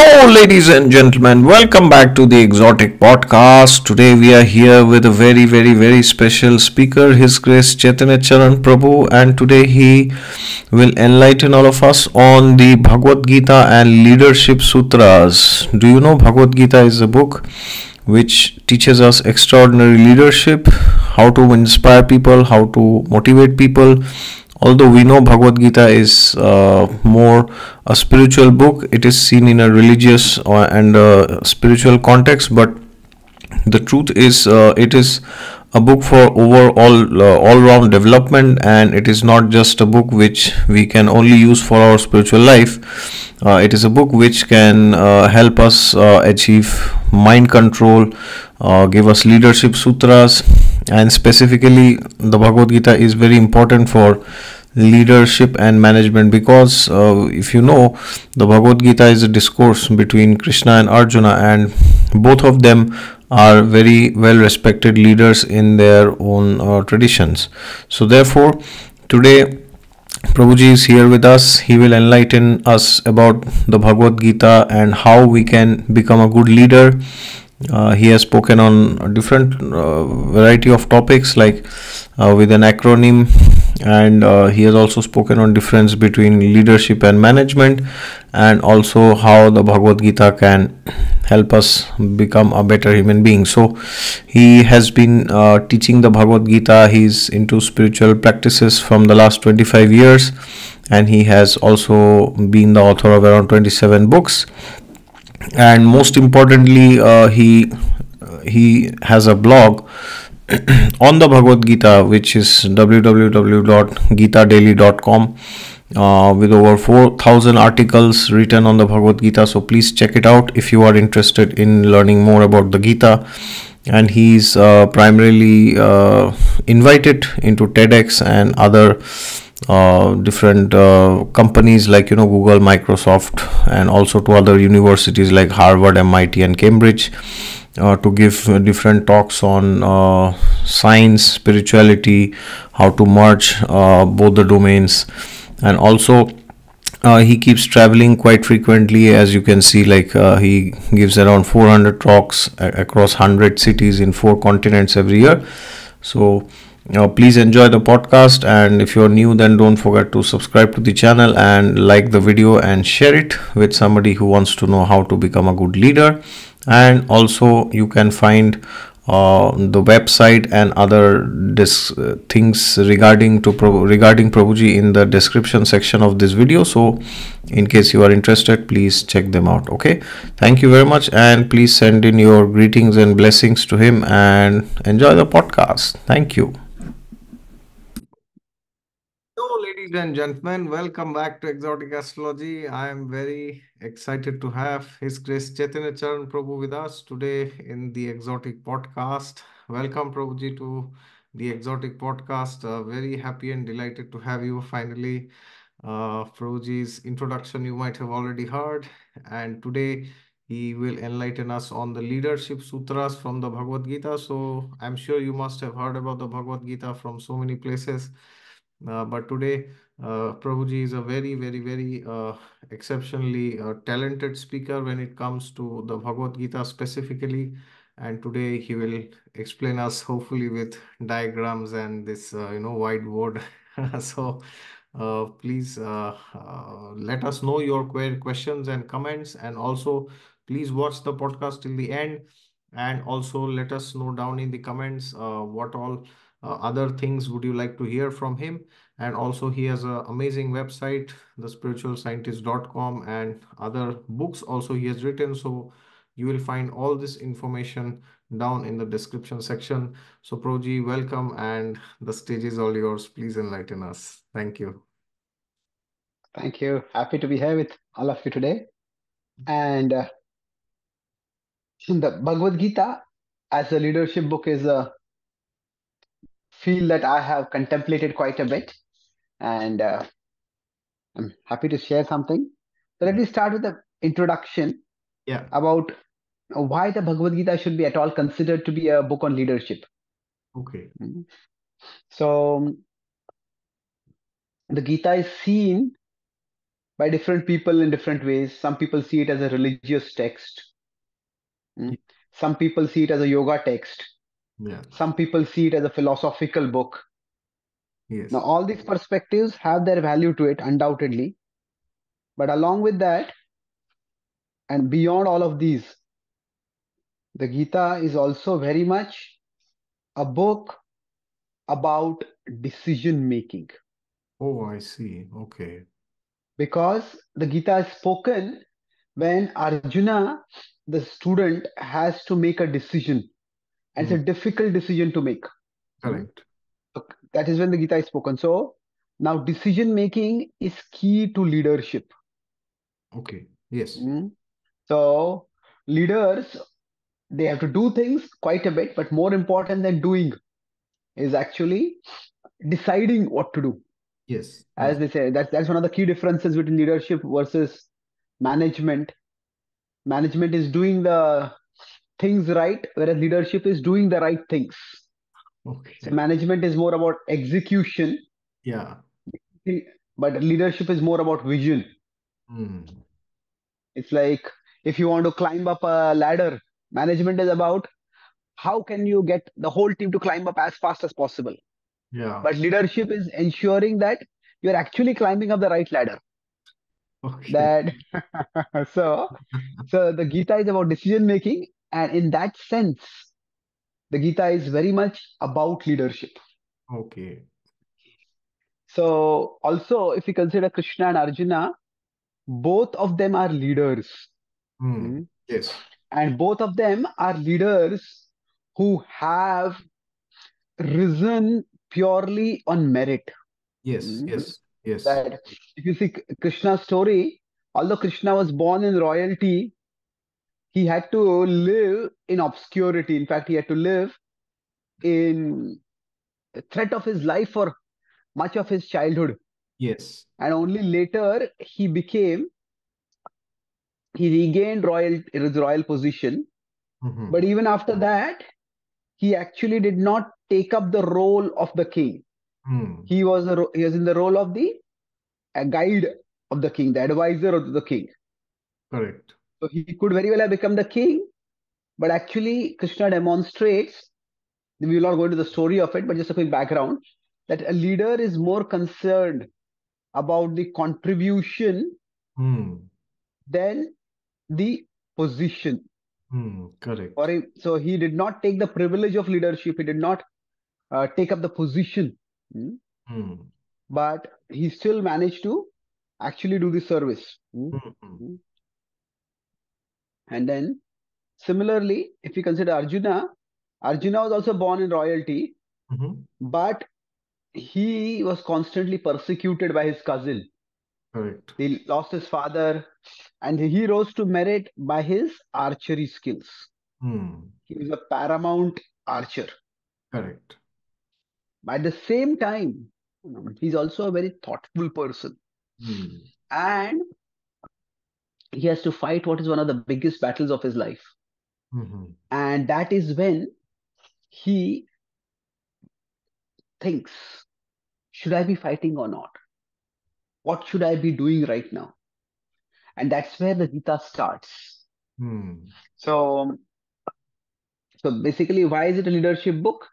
Hello, ladies and gentlemen. Welcome back to the Exotic Podcast. Today we are here with a very, very, very special speaker, His Grace Chaitanya Charan Prabhu, and today he will enlighten all of us on the Bhagavad Gita and Leadership Sutras. Do you know Bhagavad Gita is a book which teaches us extraordinary leadership, how to inspire people, how to motivate people, although we know Bhagavad Gita is uh, more a spiritual book, it is seen in a religious uh, and uh, spiritual context, but the truth is uh, it is a book for overall uh, all round development and it is not just a book which we can only use for our spiritual life. Uh, it is a book which can uh, help us uh, achieve mind control uh, give us leadership sutras and specifically the bhagavad gita is very important for leadership and management because uh, if you know the bhagavad gita is a discourse between krishna and arjuna and both of them are very well respected leaders in their own uh, traditions so therefore today Prabhuji is here with us. He will enlighten us about the Bhagavad Gita and how we can become a good leader. Uh, he has spoken on different uh, variety of topics like uh, with an acronym and uh, he has also spoken on difference between leadership and management and also how the bhagavad gita can help us become a better human being. So he has been uh, teaching the bhagavad gita. He's into spiritual practices from the last 25 years and he has also been the author of around 27 books and most importantly uh, he he has a blog on the Bhagavad Gita, which is www.gitadaily.com, uh, with over 4,000 articles written on the Bhagavad Gita. So please check it out if you are interested in learning more about the Gita. And he's uh, primarily uh, invited into TEDx and other uh, different uh, companies like you know Google, Microsoft, and also to other universities like Harvard, MIT, and Cambridge uh, to give different talks on uh, science, spirituality, how to merge uh, both the domains, and also he keeps traveling quite frequently as you can see like he gives around 400 talks across 100 cities in four continents every year. So uh, please enjoy the podcast and if you're new then don't forget to subscribe to the channel and like the video and share it with somebody who wants to know how to become a good leader and also you can find uh, the website and other dis- uh, things regarding to Pro- regarding Prabhuji in the description section of this video. So, in case you are interested, please check them out. Okay, thank you very much, and please send in your greetings and blessings to him and enjoy the podcast. Thank you. Hello, ladies and gentlemen. Welcome back to Exotic Astrology. I am very excited to have His Grace Chaitanya Charan Prabhu with us today in the Exotic Podcast. Welcome, Prabhuji, to the Exotic Podcast. Uh, very happy and delighted to have you finally. Uh, Prabhuji's introduction you might have already heard, and today he will enlighten us on the leadership sutras from the Bhagavad Gita. So I'm sure you must have heard about the Bhagavad Gita from so many places. Uh, but today, uh, Prabhuji is a very, very, very uh, exceptionally talented speaker when it comes to the Bhagavad Gita specifically. And today he will explain us hopefully with diagrams and this, uh, you know, whiteboard. So uh, please uh, let us know your que- questions and comments, and also please watch the podcast till the end, and also let us know down in the comments what all uh, other things would you like to hear from him? And also he has an amazing website thespiritualscientist.com and other books also he has written. So you will find all this information down in the description section. So Prabhuji welcome and the stage is all yours. Please enlighten us. Thank you. Thank you. Happy to be here with all of you today. And uh, the Bhagavad Gita, as a leadership book, is a field that I have contemplated quite a bit. And uh, I'm happy to share something. So let me start with the introduction yeah about why the Bhagavad Gita should be at all considered to be a book on leadership. okay Mhm. So the Gita is seen by different people in different ways. Some people see it as a religious text. Mm. Some people see it as a yoga text. Yeah. Some people see it as a philosophical book. Yes. Now, all these perspectives have their value to it, undoubtedly. But along with that, and beyond all of these, the Gita is also very much a book about decision making. Oh, I see. Okay. Because the Gita is spoken when Arjuna, the student, has to make a decision. It's a difficult decision to make. Correct. So that is when the Gita is spoken. So now decision making is key to leadership. Okay. Yes. Mm. So leaders, they have to do things quite a bit, but more important than doing is actually deciding what to do. Yes. As they say, that's that's one of the key differences between leadership versus management. Management is doing the things right, whereas leadership is doing the right things. Okay. So management is more about execution, Yeah. but leadership is more about vision. Hmm. It's like if you want to climb up a ladder, management is about how can you get the whole team to climb up as fast as possible. Yeah. But leadership is ensuring that you're actually climbing up the right ladder. Okay. That so so the Gita is about decision making, and in that sense, the Gita is very much about leadership. Okay. So also, if we consider Krishna and Arjuna, both of them are leaders. Mm. Yes. and both of them are leaders who have risen purely on merit. Yes. Mm. Yes. Yes. That if you see Krishna's story, although Krishna was born in royalty, he had to live in obscurity. In fact, he had to live in threat of his life for much of his childhood. Yes. And only later he became, he regained royal his royal position. Mhm. But even after that, he actually did not take up the role of the king. Hmm. He was a, he was in the role of the a guide of the king, the advisor of the king. Correct. So he could very well have become the king, but actually Krishna demonstrates. We will not go into the story of it, but just a quick background that a leader is more concerned about the contribution Hmm. than the position. Hmm. Correct. For him, so he did not take the privilege of leadership. He did not uh, take up the position. Hmm? Hmm. but he still managed to actually do the service. Mm. Hmm. And then, similarly, if you consider Arjuna, Arjuna was also born in royalty, Mhm. but he was constantly persecuted by his cousin. Correct. He lost his father, and he rose to merit by his archery skills. Hmm. He was a paramount archer. Correct. But at the same time, he's also a very thoughtful person. Hmm. And he has to fight what is one of the biggest battles of his life. Mhm. And that is when he thinks, should I be fighting or not? What should I be doing right now? And that's where the Gita starts. Hmm. So, so basically, why is it a leadership book?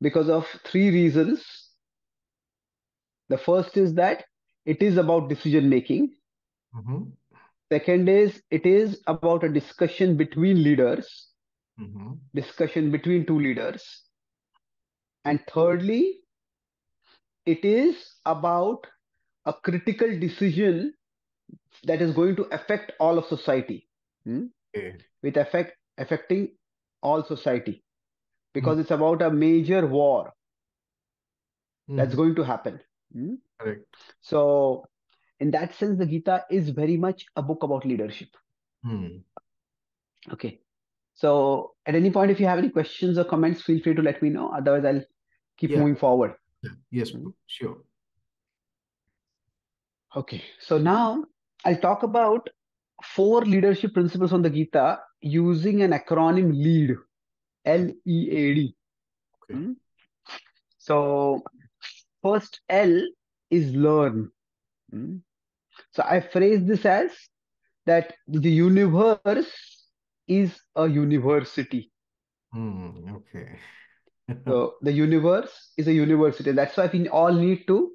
Because of three reasons. The first is that it is about decision making. Mhm. Second is it is about a discussion between leaders, Mhm. discussion between two leaders. And thirdly, it is about a critical decision that is going to affect all of society, hmm? With effect affecting all society, because it's about a major war that's Mhm. going to happen. hmm? Correct. So, in that sense, the Gita is very much a book about leadership. Hmm. Okay. So, at any point, if you have any questions or comments, feel free to let me know. Otherwise, I'll keep Yeah. moving forward. Yeah. Yes. Sure. Okay. So now I'll talk about four leadership principles from the Gita using an acronym LEAD. L E A D. Okay. Hmm? So, first L is learn. Hmm? So I phrase this as that the universe is a university. Hmm. Okay. So the universe is a university. That's why we all need to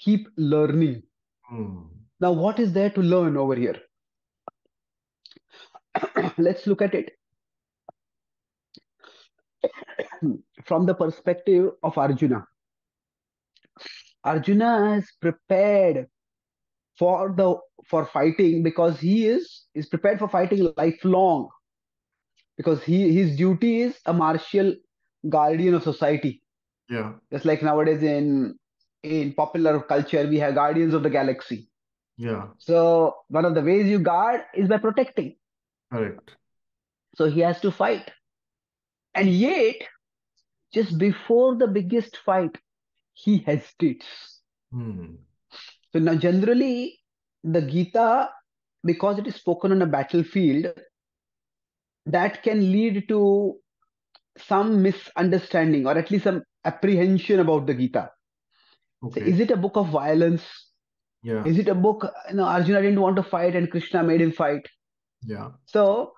keep learning. Hmm. Now, what is there to learn over here? Let's look at it from the perspective of Arjuna. Arjuna is prepared for the for fighting because he is is prepared for fighting lifelong because he his duty is a martial guardian of society Yeah. just like nowadays in in popular culture we have guardians of the galaxy Yeah. so one of the ways you guard is by protecting Correct. so he has to fight and yet just before the biggest fight he hesitates Hmm. So now generally the gita because it is spoken on a battlefield that can lead to some misunderstanding or at least some apprehension about the Gita. So is it a book of violence? Yeah. Is it a book, you know, Arjuna didn't want to fight and Krishna made him fight? Yeah. So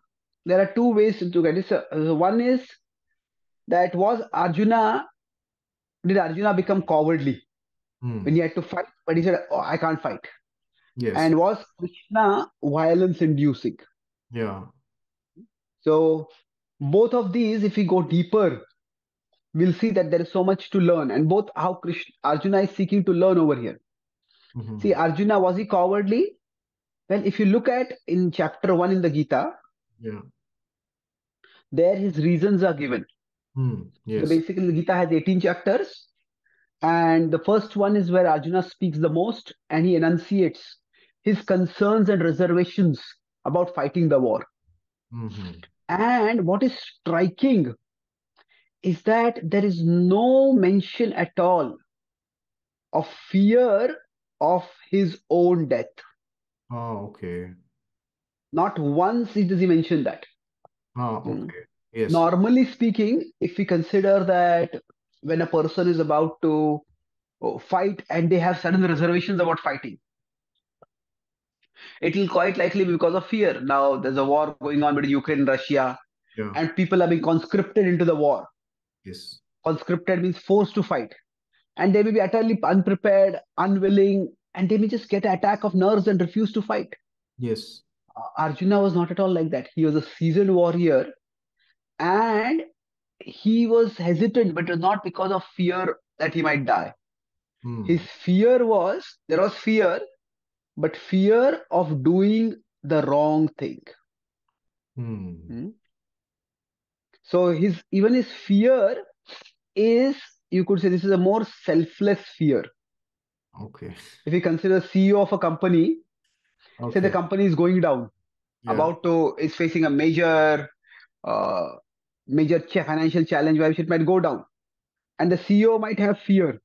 there are two ways to get it. So, one is that was Arjuna, did Arjuna become cowardly when Hmm. he had to fight? But he said, oh, I can't fight. Yes. And was Krishna violence inducing? Yeah. So both of these, if we go deeper, we'll see that there is so much to learn, and both how Krishna, Arjuna is seeking to learn over here. Mhm. See, Arjuna was he cowardly? Well, if you look at in chapter one in the Gita, Yeah. there his reasons are given. So Yes. basically, the Gita has 18 chapters, and the first one is where Arjuna speaks the most, and he enunciates his concerns and reservations about fighting the war. Mm-hmm. And what is striking is that there is no mention at all of fear of his own death. Oh, okay. Not once does he mention that. Ah, Hmm. okay. Yes. Normally speaking, if we consider that when a person is about to oh, fight and they have certain reservations about fighting, it will quite likely be because of fear. Now there's a war going on between Ukraine and Russia, Yeah. and people are being conscripted into the war. Yes. Conscripted means forced to fight, and they may be utterly unprepared, unwilling, and they may just get an attack of nerves and refuse to fight. Yes. Uh, Arjuna was not at all like that. He was a seasoned warrior and he was hesitant, but it was not because of fear that he might die. Hmm. His fear was there was fear, but fear of doing the wrong thing. Hmm. Hmm? So his even his fear is you could say this is a more selfless fear. Okay. If you consider CEO of a company, say the company is going down, Yeah. about to is facing a major uh, major financial challenge which it might go down and the ceo might have fear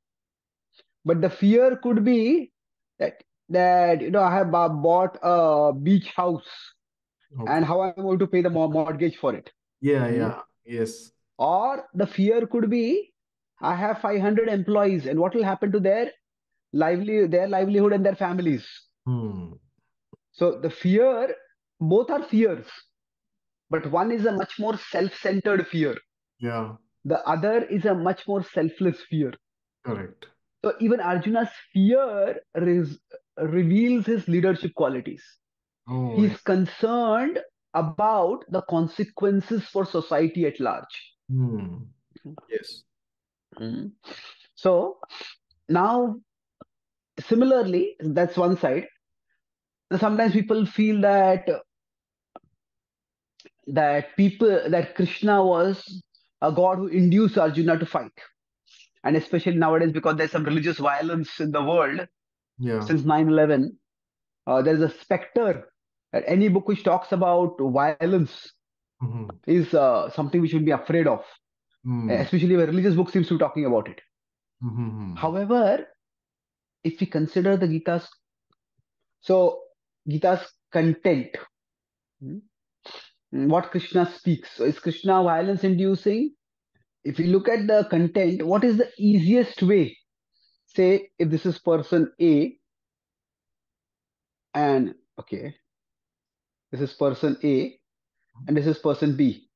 but the fear could be that that you know i have uh, bought a beach house Okay. and how i'm going to pay the mortgage for it Yeah. Hmm. Yeah. Yes. or the fear could be i have 500 employees and what will happen to their lively their livelihood and their families Hmm. so the fear both are fears but one is a much more self-centered fear Yeah. the other is a much more selfless fear Correct. so even arjuna's fear res- reveals his leadership qualities Oh. he's concerned about the consequences for society at large Hmm. Yes. Mhm. so now similarly that's one side sometimes people feel that that people that krishna was a god who induced arjuna to fight and especially nowadays because there's some religious violence in the world Yeah. since 9-11 uh, there's a specter that any book which talks about violence Mm-hmm. is uh, something we should be afraid of Hmm. especially when religious book seems to be talking about it Mm-hmm. however if we consider the gita's so gita's content hmm, what krishna speaks so is krishna violence inducing if you look at the content what is the easiest way say if this is person a and okay, this is person A, and this is person B,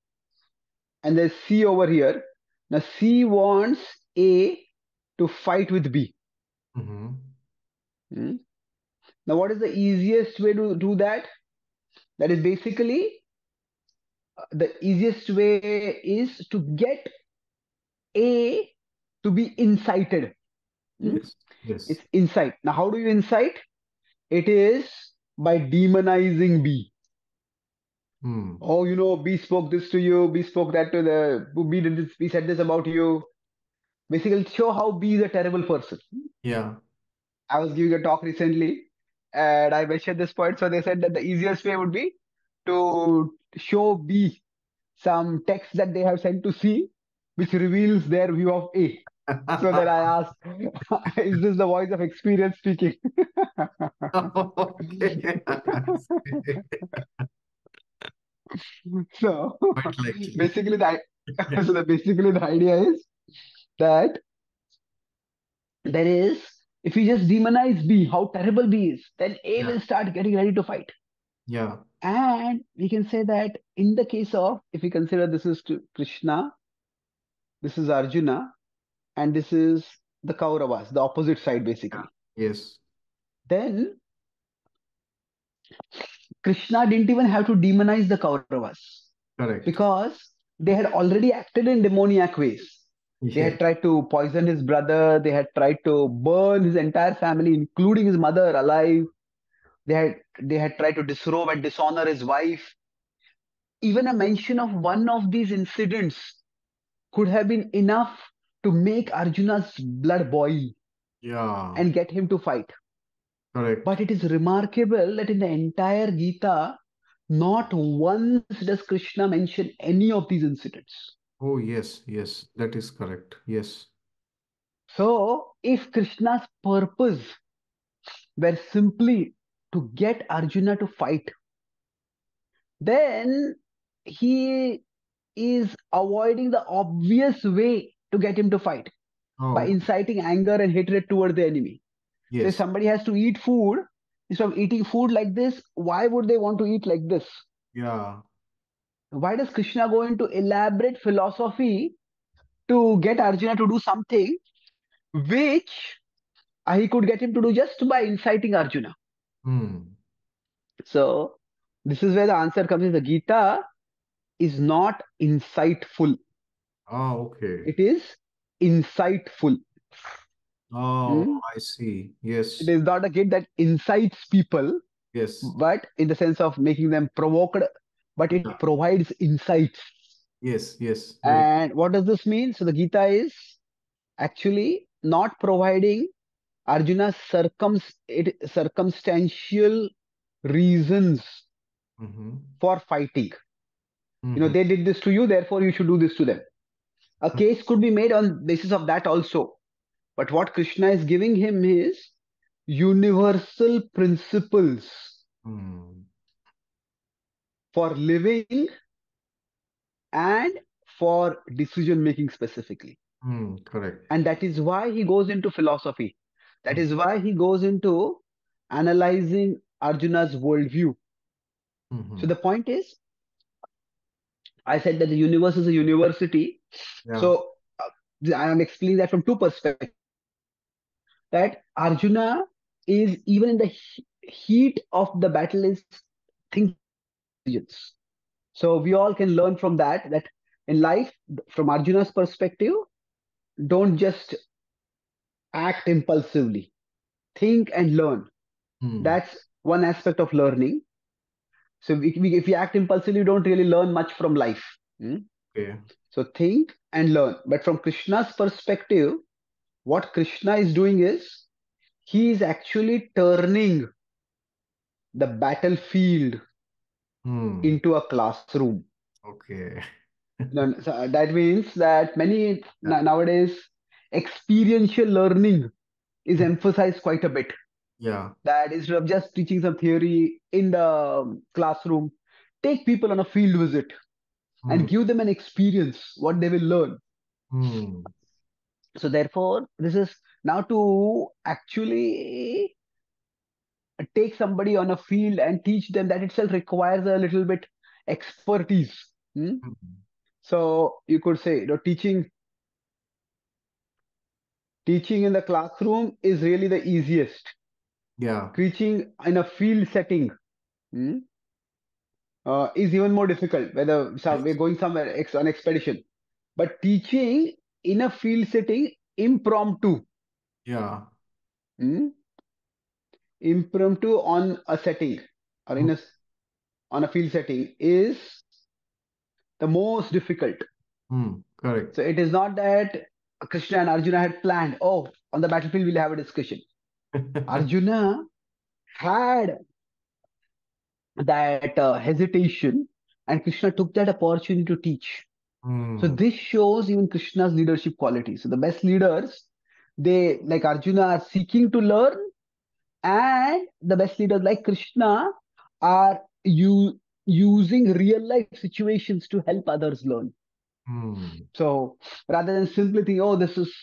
and there's C over here. Now C wants A to fight with B. Mm-hmm. Hmm? Now, what is the easiest way to do that? That is basically the easiest way is to get A to be incited. Hmm? Yes. Yes. It's incite. Now, how do you incite? It is by demonizing B. Hmm. Oh, you know, B spoke this to you, B spoke that to the, B did this, B said this about you. Basically, show how B is a terrible person. Yeah. I was giving a talk recently and I mentioned this point. So they said that the easiest way would be to show B some text that they have sent to C, which reveals their view of A. So then I asked, is this the voice of experience speaking? Okay. So basically, the, so the, basically the idea is that there is, if we just demonize B, how terrible B is, then A Yeah. will start getting ready to fight. Yeah. And we can say that in the case of, if we consider this is to Krishna, this is Arjuna, and this is the Kauravas, the opposite side basically. Yes. Then Krishna didn't even have to demonize the Kauravas Correct. because they had already acted in demoniac ways. They had tried to poison his brother, they had tried to burn his entire family, including his mother, alive. They had they had tried to disrobe and dishonor his wife. Even a mention of one of these incidents could have been enough to make Arjuna's blood boil Yeah. and get him to fight. Correct. But it is remarkable that in the entire Gita, not once does Krishna mention any of these incidents. Oh, yes. Yes. That is correct. Yes. So, if Krishna's purpose were simply to get Arjuna to fight, then he is avoiding the obvious way to get him to fight oh. by Oh, inciting anger and hatred toward the enemy. So if somebody has to eat food, instead of eating food like this, why would they want to eat like this? Yeah. Why does Krishna go into elaborate philosophy to get Arjuna to do something which he could get him to do just by inciting Arjuna? Hmm. So this is where the answer comes in. The Gita is not insightful. Oh, okay. It is insightful. Oh, Hmm? I see. Yes. It is not a Gita that incites people, Yes. but in the sense of making them provoked, but it Yeah. provides insights. Yes. Yes. Very. And what does this mean? So the Gita is actually not providing Arjuna's circum- it, circumstantial reasons Mm-hmm. for fighting. You know, Mm-hmm. they did this to you, therefore you should do this to them. A case could be made on basis of that also. But what Krishna is giving him is universal principles Hmm. for living and for decision making specifically. Hmm. Correct. And that is why he goes into philosophy. That is why he goes into analyzing Arjuna's worldview. Mm-hmm. So the point is, I said that the universe is a university. Yeah. So uh, I am explaining that from two perspectives. That Arjuna is even in the he- heat of the battle is thinking. So we all can learn from that. That in life, from Arjuna's perspective, don't just act impulsively. Think and learn. Hmm. That's one aspect of learning. So we, we, if we act impulsively, we don't really learn much from life. Hmm? Okay. So think and learn. But from Krishna's perspective, what Krishna is doing is he is actually turning the battlefield Hmm. into a classroom. Okay. So that means that many na- nowadays experiential learning is emphasized quite a bit. Yeah. That instead of just teaching some theory in the um, classroom, take people on a field visit Hmm. and give them an experience, what they will learn. Hmm. So therefore, this is now to actually take somebody on a field and teach them that itself requires a little bit expertise hmm? Mhm. so you could say you know teaching teaching in the classroom is really the easiest Yeah. teaching in a field setting hmm, uh, is even more difficult whether some, we're going somewhere ex- on expedition but teaching in a field setting impromptu Yeah. hmm, impromptu on a setting or in a on a field setting is the most difficult Mm. Correct. so it is not that krishna and arjuna had planned. Oh on the battlefield we'll have a discussion. Arjuna had that uh, hesitation and krishna took that opportunity to teach. So Mm. this shows even krishna's leadership quality so the best leaders they like arjuna are seeking to learn and the best leaders like krishna are you using real life situations to help others learn Mm. so rather than simply think oh this is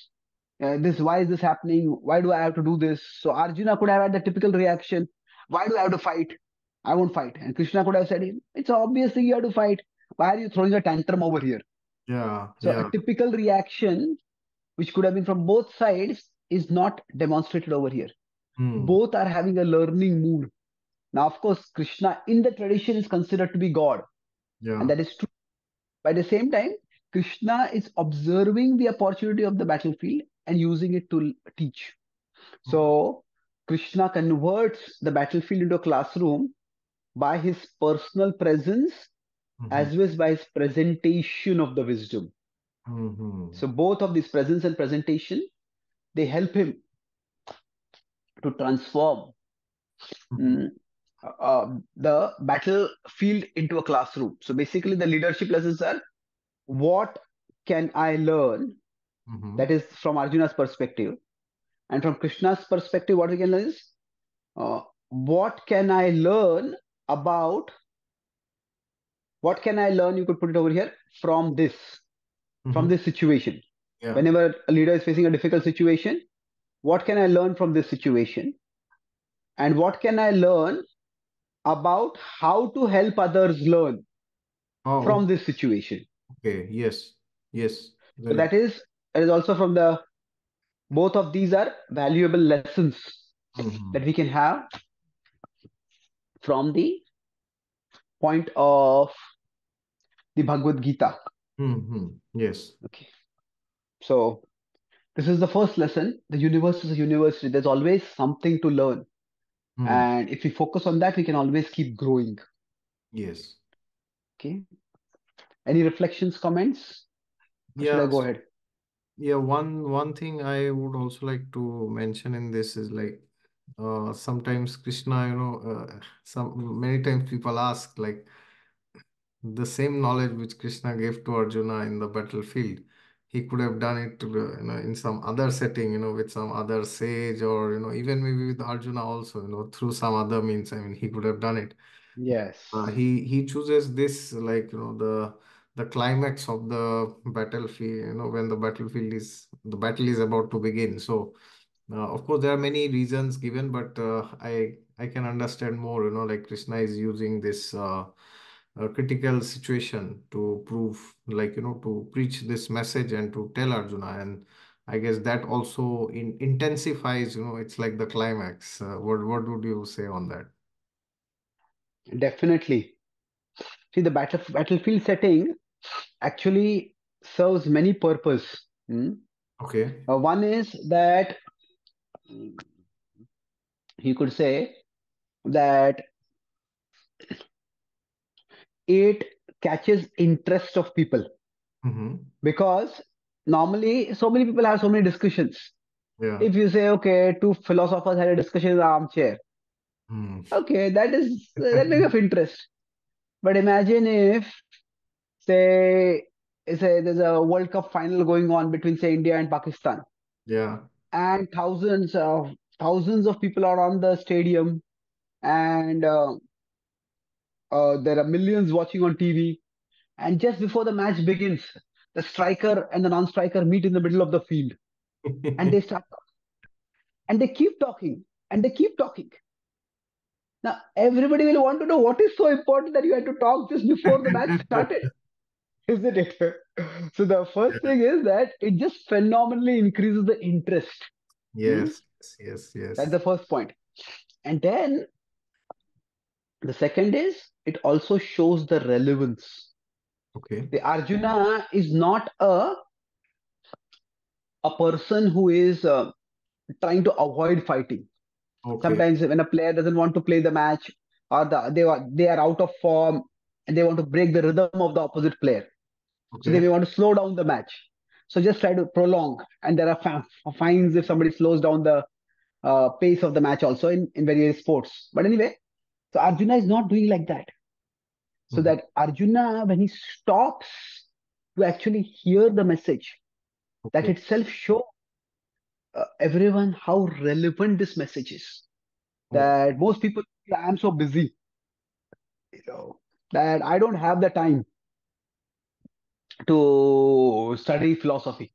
uh, this why is this happening? Why do i have to do this? So arjuna could have had the typical reaction why do i have to fight? I won't fight. And krishna could have said it's obviously you have to fight. Why are you throwing a tantrum over here? Yeah. so a typical reaction which could have been from both sides is not demonstrated over here. Mm. both are having a learning mood. Now of course krishna in the tradition is considered to be god. Yeah. and that is true. By the same time krishna is observing the opportunity of the battlefield and using it to teach so krishna converts the battlefield into a classroom by his personal presence Mhm. as well as by his presentation of the wisdom Mhm. so both of these presence and presentation they help him to transform Mhm. mm, uh, the battlefield into a classroom. So basically, the leadership lessons are what can I learn? Mhm. That is from Arjuna's perspective. And from Krishna's perspective, what we can learn is uh, what can I learn about what can I learn? You could put it over here from this, from Mhm. this situation. Yeah. Whenever a leader is facing a difficult situation, what can I learn from this situation? And what can I learn about how to help others learn Oh, from this situation? Okay. Yes. Yes. So that is that is also from the both of these are valuable lessons Mhm. that we can have from the point of the Bhagavad Gita. Mhm. Yes. Okay. So this is the first lesson. The universe is a university. There's always something to learn. Mm. And if we focus on that, we can always keep growing. Yes. Okay. Any reflections, comments? Or Yeah. Go ahead? Yeah, one one thing I would also like to mention in this is like uh sometimes Krishna, you know, uh, some many times people ask like the same knowledge which Krishna gave to Arjuna in the battlefield, he could have done it to you know in some other setting, you know, with some other sage or you know even maybe with Arjuna also, you know, through some other means. I mean, he could have done it. Yes. Uh, he he chooses this like you know the the climax of the battlefield you know when the battlefield is the battle is about to begin. So uh, of course there are many reasons given but uh, I I can understand more you know like Krishna is using this uh, critical situation to prove like you know to preach this message and to tell Arjuna. And I guess that also in intensifies you know it's like the climax. Uh, what what would you say on that? Definitely. See, the battle, battlefield setting actually serves many purpose. Hmm? okay Uh, one is that you could say that it catches interest of people mm-hmm. because normally so many people have so many discussions. yeah If you say, okay, two philosophers had a discussion in the armchair, Hmm. okay, that is that may be of interest. But imagine if, say, say there's a World Cup final going on between say India and Pakistan, Yeah. and thousands of thousands of people are on the stadium, and uh, uh, there are millions watching on TV. And just before the match begins, the striker and the non-striker meet in the middle of the field, and they start talking, and they keep talking. And they keep talking. Now, everybody will want to know what is so important that you had to talk just before the match started, isn't it? So, the first thing is that it just phenomenally increases the interest. Hmm? Yes, yes, That's yes. the first point. And then the second is it also shows the relevance. Okay, The Arjuna is not a, a person who is uh, trying to avoid fighting. okay, Sometimes when a player doesn't want to play the match or the, they are they are out of form and they want to break the rhythm of the opposite player, so they may want to slow down the match. So just try to prolong, and there are fa- fines if somebody slows down the uh, pace of the match also in, in various sports. But anyway, so Arjuna is not doing like that. So Mhm. that Arjuna, when he stops to actually hear the message, that itself show uh, everyone how relevant this message is. oh, That most people, I'm so busy, you know, that I don't have the time to study philosophy.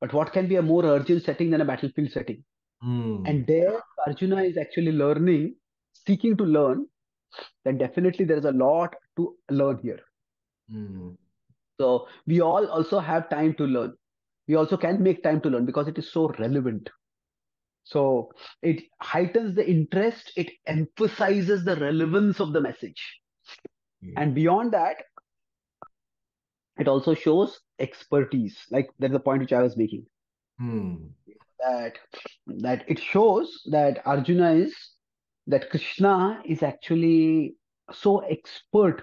But what can be a more urgent setting than a battlefield setting? hmm, And there, Arjuna is actually learning, seeking to learn. Then definitely there is a lot to learn here. hmm, So we all also have time to learn. We also can make time to learn because it is so relevant. So it heightens the interest, it emphasizes the relevance of the message. okay. And beyond that, it also shows expertise. Like that's the point which I was making. Hmm, That that it shows that Arjuna is that Krishna is actually so expert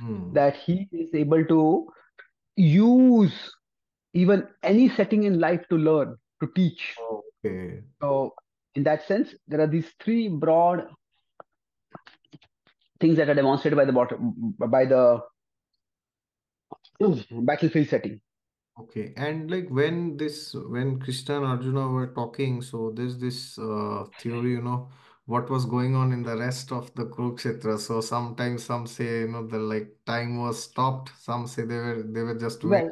hmm. that he is able to use even any setting in life to learn, to teach. Okay. So in that sense, there are these three broad things that are demonstrated by the bottom by the battlefield setting. Okay, and like when this when Krishna and Arjuna were talking, so there's this uh, theory, you know, what was going on in the rest of the Kurukshetra. So sometimes some say, you know, the like time was stopped. Some say they were they were just. Well,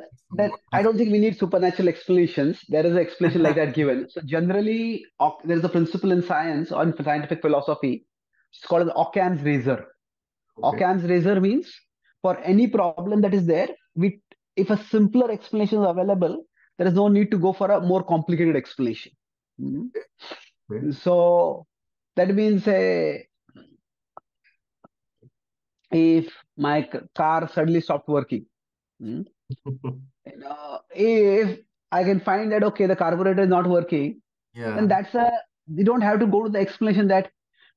I don't think we need supernatural explanations. There is an explanation like that given. So generally, there is a principle in science or in scientific philosophy. It's called as Occam's razor. Okay. Occam's razor means for any problem that is there, we if a simpler explanation is available, there is no need to go for a more complicated explanation. Okay. So that means uh, if my car suddenly stopped working, hmm, you know, if I can find that okay, the carburetor is not working, then Yeah. that's a you don't have to go to the explanation that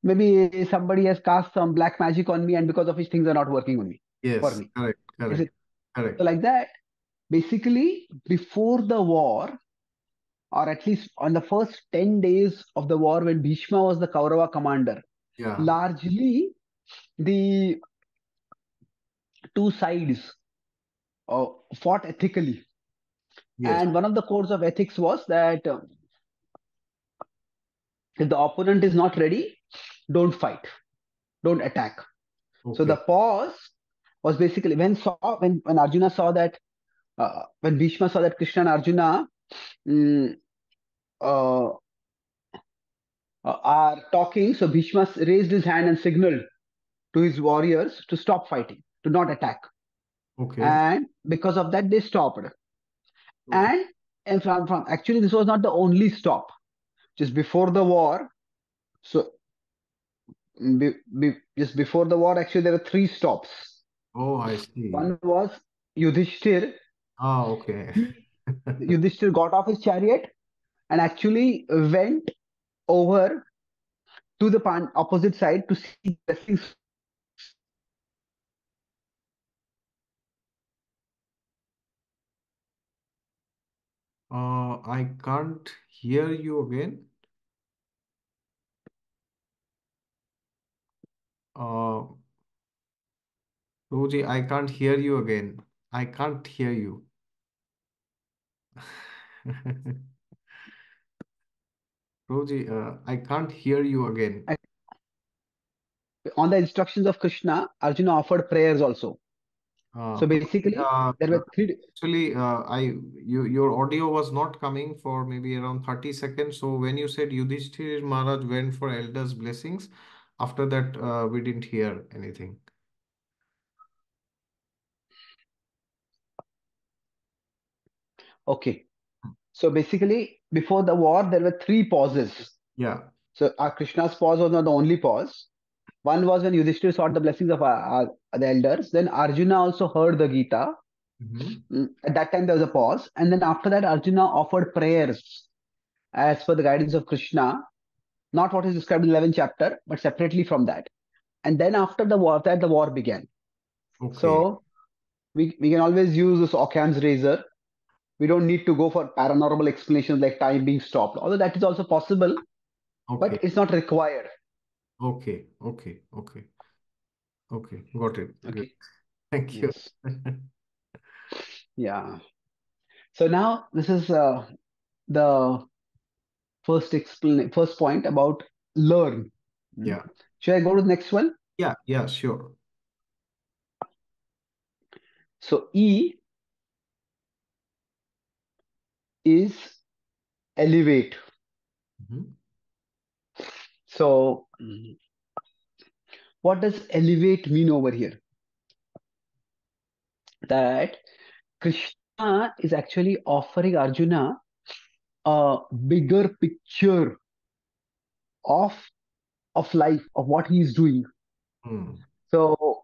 maybe somebody has cast some black magic on me and because of which things are not working on me for Yes. me. Correct. It Correct. so like that? Basically, before the war, or at least on the first 10 days of the war when Bhishma was the Kaurava commander, Yeah. largely the two sides uh, fought ethically. Yes. And one of the codes of ethics was that uh, if the opponent is not ready, don't fight, don't attack. So the pause was basically when saw when, when Arjuna saw that uh, when Bhishma saw that Krishna and Arjuna mm, uh, are talking, so Bhishma raised his hand and signaled to his warriors to stop fighting, to not attack. Okay. And because of that, they stopped. Okay. And and from, from actually, this was not the only stop. Just before the war, so be, be, just before the war, actually, there were three stops. Oh, I see. One was Yudhishthir. Ah, okay. Yudhishthir got off his chariot and actually went over to the pan- opposite side to see blessings Uh, I can't hear you again. Uh, Roji, I can't hear you again. I can't hear you. Roji, uh, I can't hear you again. on the instructions of Krishna. Arjuna offered prayers also. Uh, So basically, uh, there were three. actually, uh, I you your audio was not coming for maybe around 30 seconds. So when you said Yudhishthir Maharaj went for elders' blessings, After that, uh, we didn't hear anything. Okay. So basically, before the war, there were three pauses. Yeah. So our Krishna's pause was not the only pause. One was when Yudhishthir sought the blessings of our, our, the elders. Then Arjuna also heard the Gita. Mm-hmm. Mm, At that time, there was a pause. And then after that, Arjuna offered prayers as per the guidance of Krishna. Not what is described in 11th chapter, but separately from that. And then after the war, that the war began. Okay. So we, we can always use this Occam's razor. We don't need to go for paranormal explanations like time being stopped, although that is also possible, but it's not required. Okay. Okay. Okay. Okay. Got it. Okay. Thank you. Yes. Yeah. So now this is uh, the first explain first point about learn. Hmm. Yeah. Should I go to the next one? Yeah. Yeah. Sure. So E is elevate. Mhm. So mm, what does elevate mean over here? That Krishna is actually offering Arjuna a bigger picture of of life, of what he is doing. Hmm. So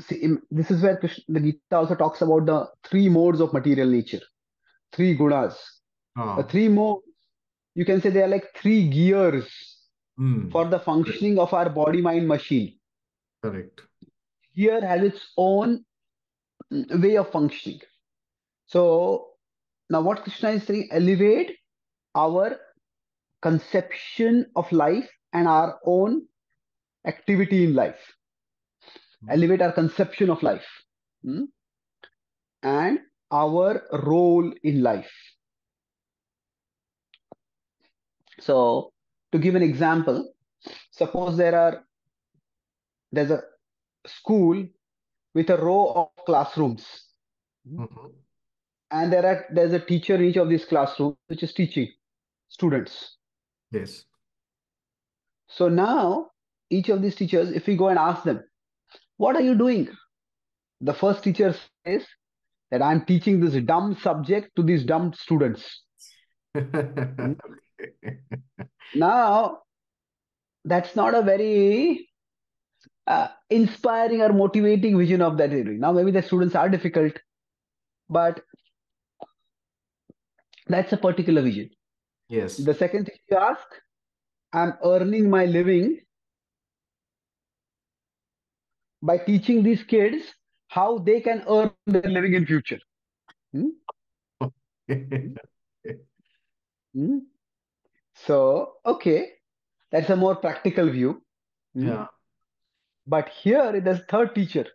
see, this is where Krishna, the Gita also talks about the three modes of material nature, three gunas. Ah. three modes, you can say they are like three gears Hmm. for the functioning of our body mind machine. Correct. Gear has its own mm, way of functioning. So now what Krishna is saying, elevate our conception of life and our own activity in life. Elevate our conception of life hmm, and our role in life. So to give an example, suppose there are there's a school with a row of classrooms Mhm. and there are there's a teacher in each of these classrooms which is teaching students Yes. so now each of these teachers if we go and ask them what are you doing the first teacher says that i'm teaching this dumb subject to these dumb students now that's not a very uh, inspiring or motivating vision of that area. now maybe the students are difficult but that's a particular vision Yes. the second thing you ask i'm earning my living by teaching these kids how they can earn their living in future Hmm? Hmm? so okay that's a more practical view Hmm? Yeah. but here there's third teacher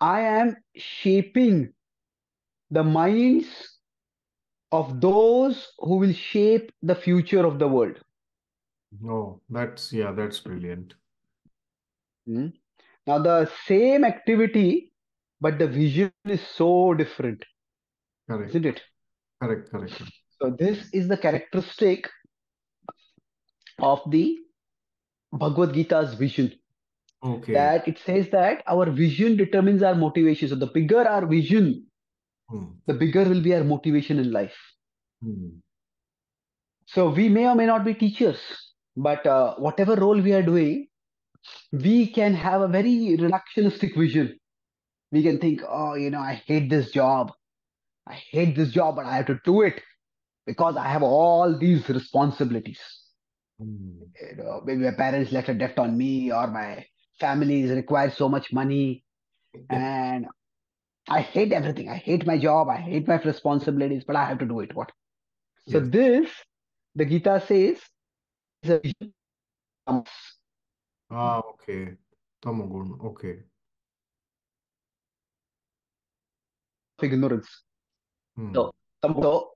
i am shaping the minds of those who will shape the future of the world Oh, that's yeah, that's brilliant. Hmm? now the same activity but the vision is so different Correct. isn't it Correct. Correct. so this is the characteristic of the bhagavad gita's vision Okay. that it says that our vision determines our motivation so the bigger our vision Hmm. the bigger will be our motivation in life Hmm. so we may or may not be teachers but uh, whatever role we are doing we can have a very reductionistic vision we can think oh you know i hate this job. I hate this job but i have to do it because i have all these responsibilities. Hmm. you know maybe my parents left a debt on me or my family is requires so much money and i hate everything. I hate my job. I hate my responsibilities but i have to do it. What? So this the gita says is a vision. Ah, okay. Tamagun. Okay. Ignorance Hmm. so, so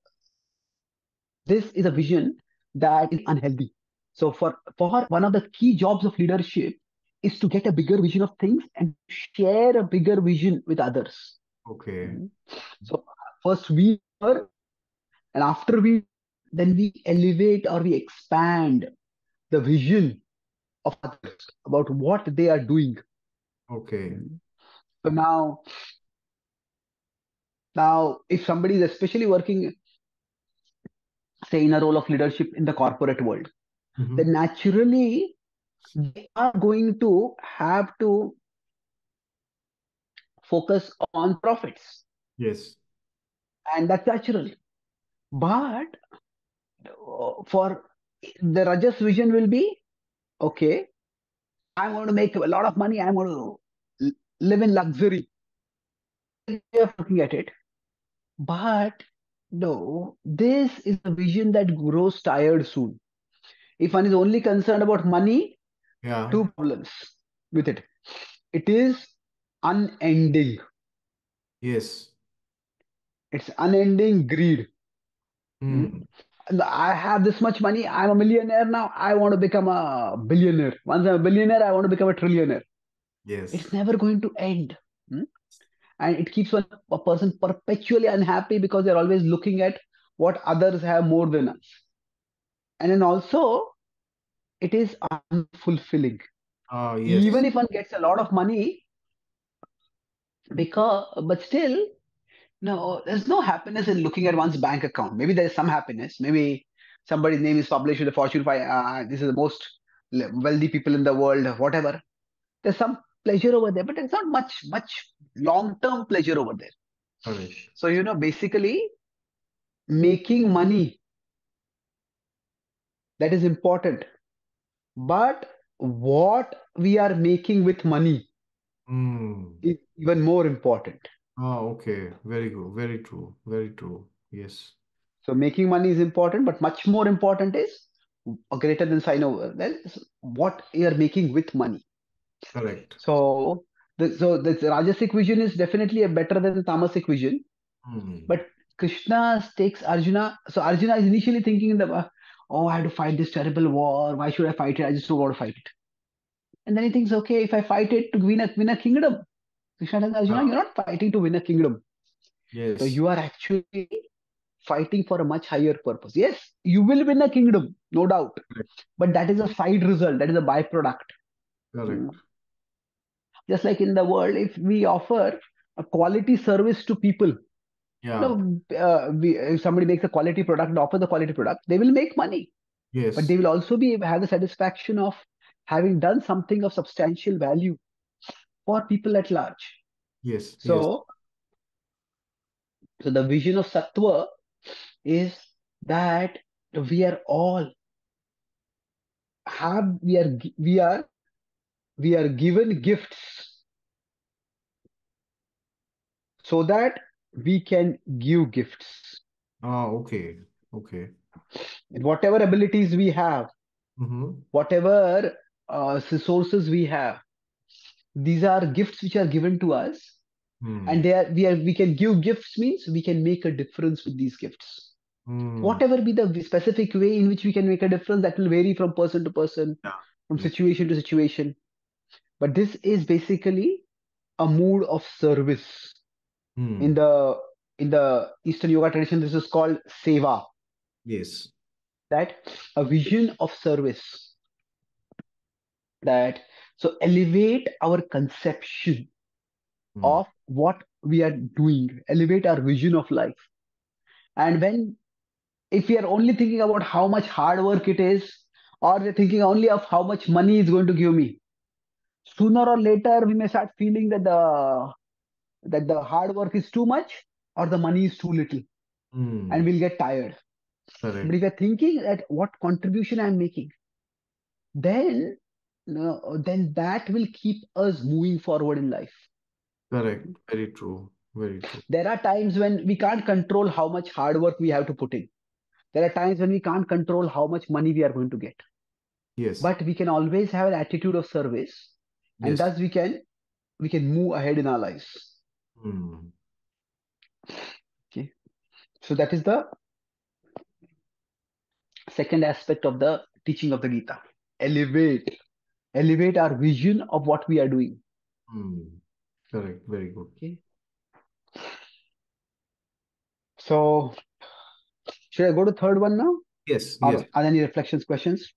this is a vision that is unhealthy so for for one of the key jobs of leadership is to get a bigger vision of things and share a bigger vision with others Okay. Mhm. so first we are and after we then we elevate or we expand the vision of others, about what they are doing. Okay. So now, now if somebody is especially working, say in a role of leadership in the corporate world, Mhm. then naturally they are going to have to focus on profits, Yes. and that's natural. But uh, for the Rajas vision will be okay. I'm going to make a lot of money. I'm going to live in luxury. Way of looking at it, but no, this is a vision that grows tired soon. If one is only concerned about money, Yeah. two problems with it. It is unending. Yes. It's unending greed. And I have this much money. I'm a millionaire now. I want to become a billionaire. Once I'm a billionaire, I want to become a trillionaire. Yes. It's never going to end. Hmm? And it keeps one, a person perpetually unhappy because they're always looking at what others have more than us. And then also, it is unfulfilling. Ah, yes. Even if one gets a lot of money, because but still, no, there's no happiness in looking at one's bank account. Maybe there's some happiness. Maybe somebody's name is published with the Fortune 5. Uh, this is the most wealthy people in the world, whatever. There's some pleasure over there, but it's not much, much long-term pleasure over there. So, you know, basically making money that is important. But what we are making with money Hmm. is even more important. Ah, okay. Very good. Very true. Very true. Yes. So making money is important, but much more important is a greater than sign over. Then what you are making with money. Correct. So the so the Rajasic vision is definitely a better than the Tamasic vision. Hmm. But Krishna takes Arjuna. So Arjuna is initially thinking in the oh I have to fight this terrible war. Why should I fight it? I just don't want to fight it. And then he thinks, okay, if I fight it to win a win a kingdom. Krishna tells Arjuna, Ah. you're not fighting to win a kingdom. Yes. So you are actually fighting for a much higher purpose. Yes, you will win a kingdom, no doubt. Correct. But that is a side result, that is a byproduct. Correct. Just like in the world, if we offer a quality service to people, you Yeah. know, uh, we, if somebody makes a quality product and offers the quality product, they will make money. Yes. But they will also be have the satisfaction of having done something of substantial value for people at large. Yes. Yes. So, so the vision of Sattva is that we are all have we are we are we are given gifts so that we can give gifts Ah, okay. Okay. and whatever abilities we have Mm-hmm. whatever uh, resources we have these are gifts which are given to us Hmm. and they are we are we can give gifts means we can make a difference with these gifts Hmm. whatever be the specific way in which we can make a difference that will vary from person to person Yeah. from situation to situation but this is basically a mood of service Hmm. in the in the eastern yoga tradition this is called seva Yes. that a vision of service that so elevate our conception Hmm. of what we are doing elevate our vision of life and when if we are only thinking about how much hard work it is or we're thinking only of how much money is going to give me sooner or later we may start feeling that the that the hard work is too much or the money is too little Hmm. and we'll get tired but if you're thinking that what contribution i'm making then no, then that will keep us moving forward in life Correct. Very true. Very true. there are times when we can't control how much hard work we have to put in there are times when we can't control how much money we are going to get Yes. but we can always have an attitude of service and Yes. thus we can we can move ahead in our lives Hmm. okay so that is the second aspect of the teaching of the gita elevate elevate our vision of what we are doing Hmm. Correct. Very good. okay so should i go to third one now Yes. Yes. are there any reflections questions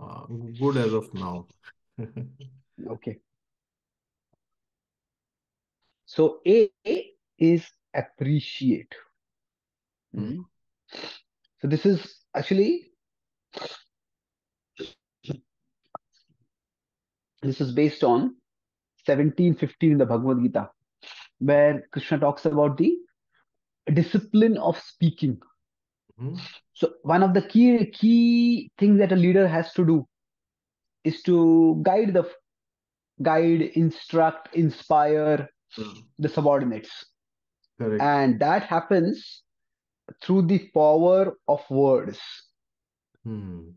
Uh, good as of now. Okay. So A is appreciate. Hmm. Mm. So this is actually this is based on 1715 in the Bhagavad Gita, where Krishna talks about the discipline of speaking. Mhm. So one of the key key things that a leader has to do is to guide the guide, instruct, inspire Yeah, the subordinates, correct. and that happens through the power of words. Hmm.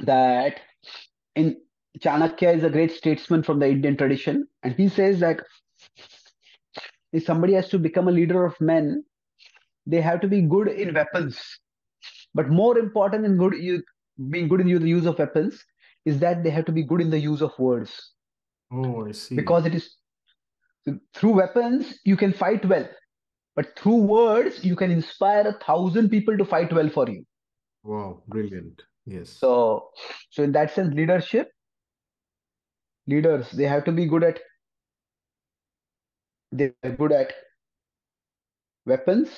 That in Chanakya is a great statesman from the Indian tradition, and he says that if somebody has to become a leader of men, they have to be good in weapons. But more important than good you being good in the use of weapons is that they have to be good in the use of words. Oh, I see. Because it is through weapons you can fight well, but through words you can inspire a thousand people to fight well for you. Wow, brilliant. Yes. So, so in that sense, leadership, leaders, they have to be good at they're good at weapons,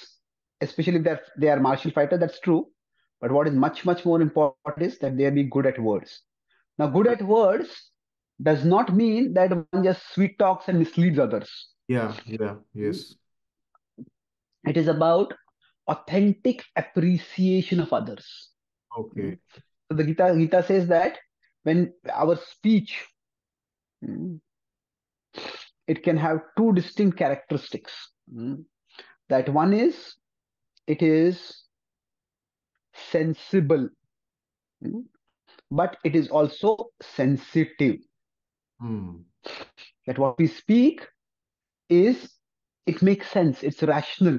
especially if they're they are martial fighter. That's true. But what is much much more important is that they be good at words. Now, good at words does not mean that one just sweet talks and misleads others. Yeah, yeah, yes. It is about authentic appreciation of others. Okay. So the Gita Gita says that when our speech mm, it can have two distinct characteristics. Mm. That one is it is sensible, mm, but it is also sensitive. Hmm. That what we speak is it makes sense, it's rational.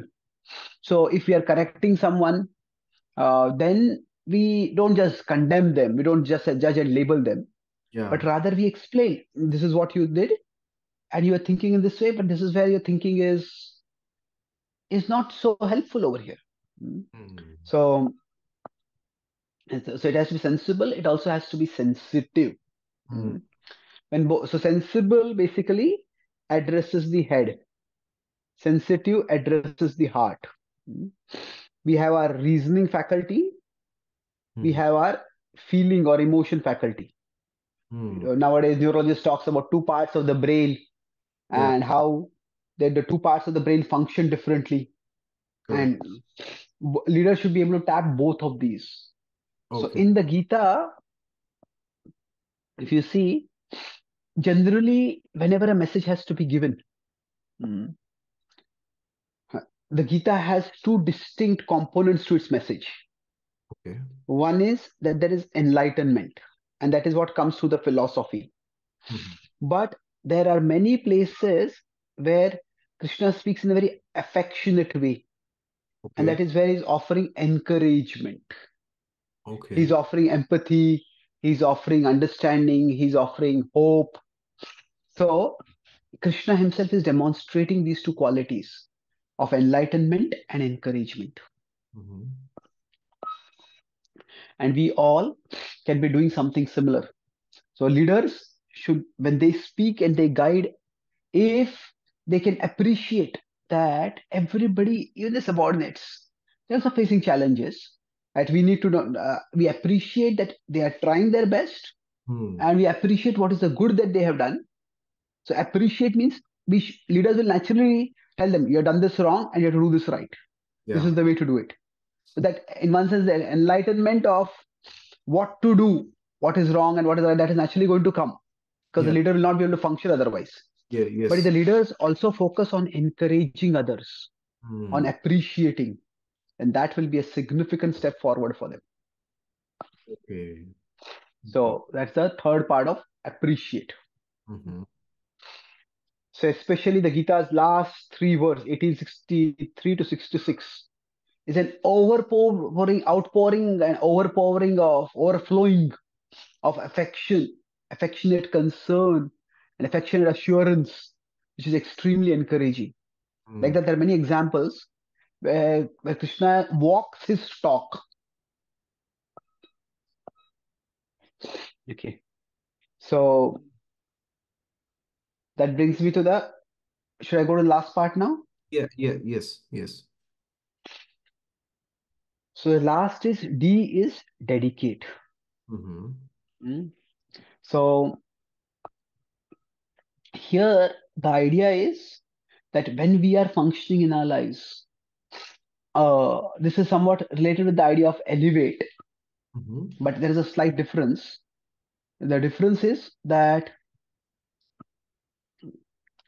So if we are correcting someone, uh, then we don't just condemn them, we don't just judge and label them, Yeah. but rather we explain this is what you did and you are thinking in this way but this is where your thinking is is not so helpful over here Mm. Hmm. So so it has to be sensible it also has to be sensitive Hmm. Mm. when bo- so sensible basically addresses the head sensitive addresses the heart Mm. we have our reasoning faculty we Hmm. have our feeling or emotion faculty Hmm. nowadays neurologist talks about two parts of the brain Yeah, and how the, the two parts of the brain function differently correct. and leaders should be able to tap both of these so Okay. in the gita if you see generally whenever a message has to be given mm, the gita has two distinct components to its message Okay. one is that there is enlightenment and that is what comes through the philosophy Mhm. but there are many places where krishna speaks in a very affectionate way and that is where he's offering encouragement Okay. he's offering empathy he's offering understanding he's offering hope so krishna himself is demonstrating these two qualities of enlightenment and encouragement Mhm. and we all can be doing something similar so leaders should when they speak and they guide if they can appreciate that everybody even the subordinates they're also facing challenges that we need to know uh, we appreciate that they are trying their best Hmm. and we appreciate what is the good that they have done. So appreciate means we sh- leaders will naturally tell them you have done this wrong and you have to do this right. This is the way to do it. So that in one sense, the enlightenment of what to do, what is wrong and what is right, that is naturally going to come because the leader will not be able to function otherwise. Yeah. But if the leaders also focus on encouraging others, on Hmm. appreciating, and that will be a significant step forward for them. Okay. So that's the third part of appreciate. Mm-hmm. So especially the Gita's last three verse, 1863 to 66, is an overpouring, outpouring and overpowering of overflowing of affection, affectionate concern, and affectionate assurance, which is extremely encouraging. Like Hmm. that, there are many examples where, Krishna walks his talk. Okay. So that brings me to the. Should I go to the last part now? Yeah, yeah, yes, yes. So the last is D is dedicate. Mm-hmm. Mm? So here the idea is that when we are functioning in our lives, uh, this is somewhat related with the idea of elevate, Mm-hmm. but there is a slight difference. The difference is that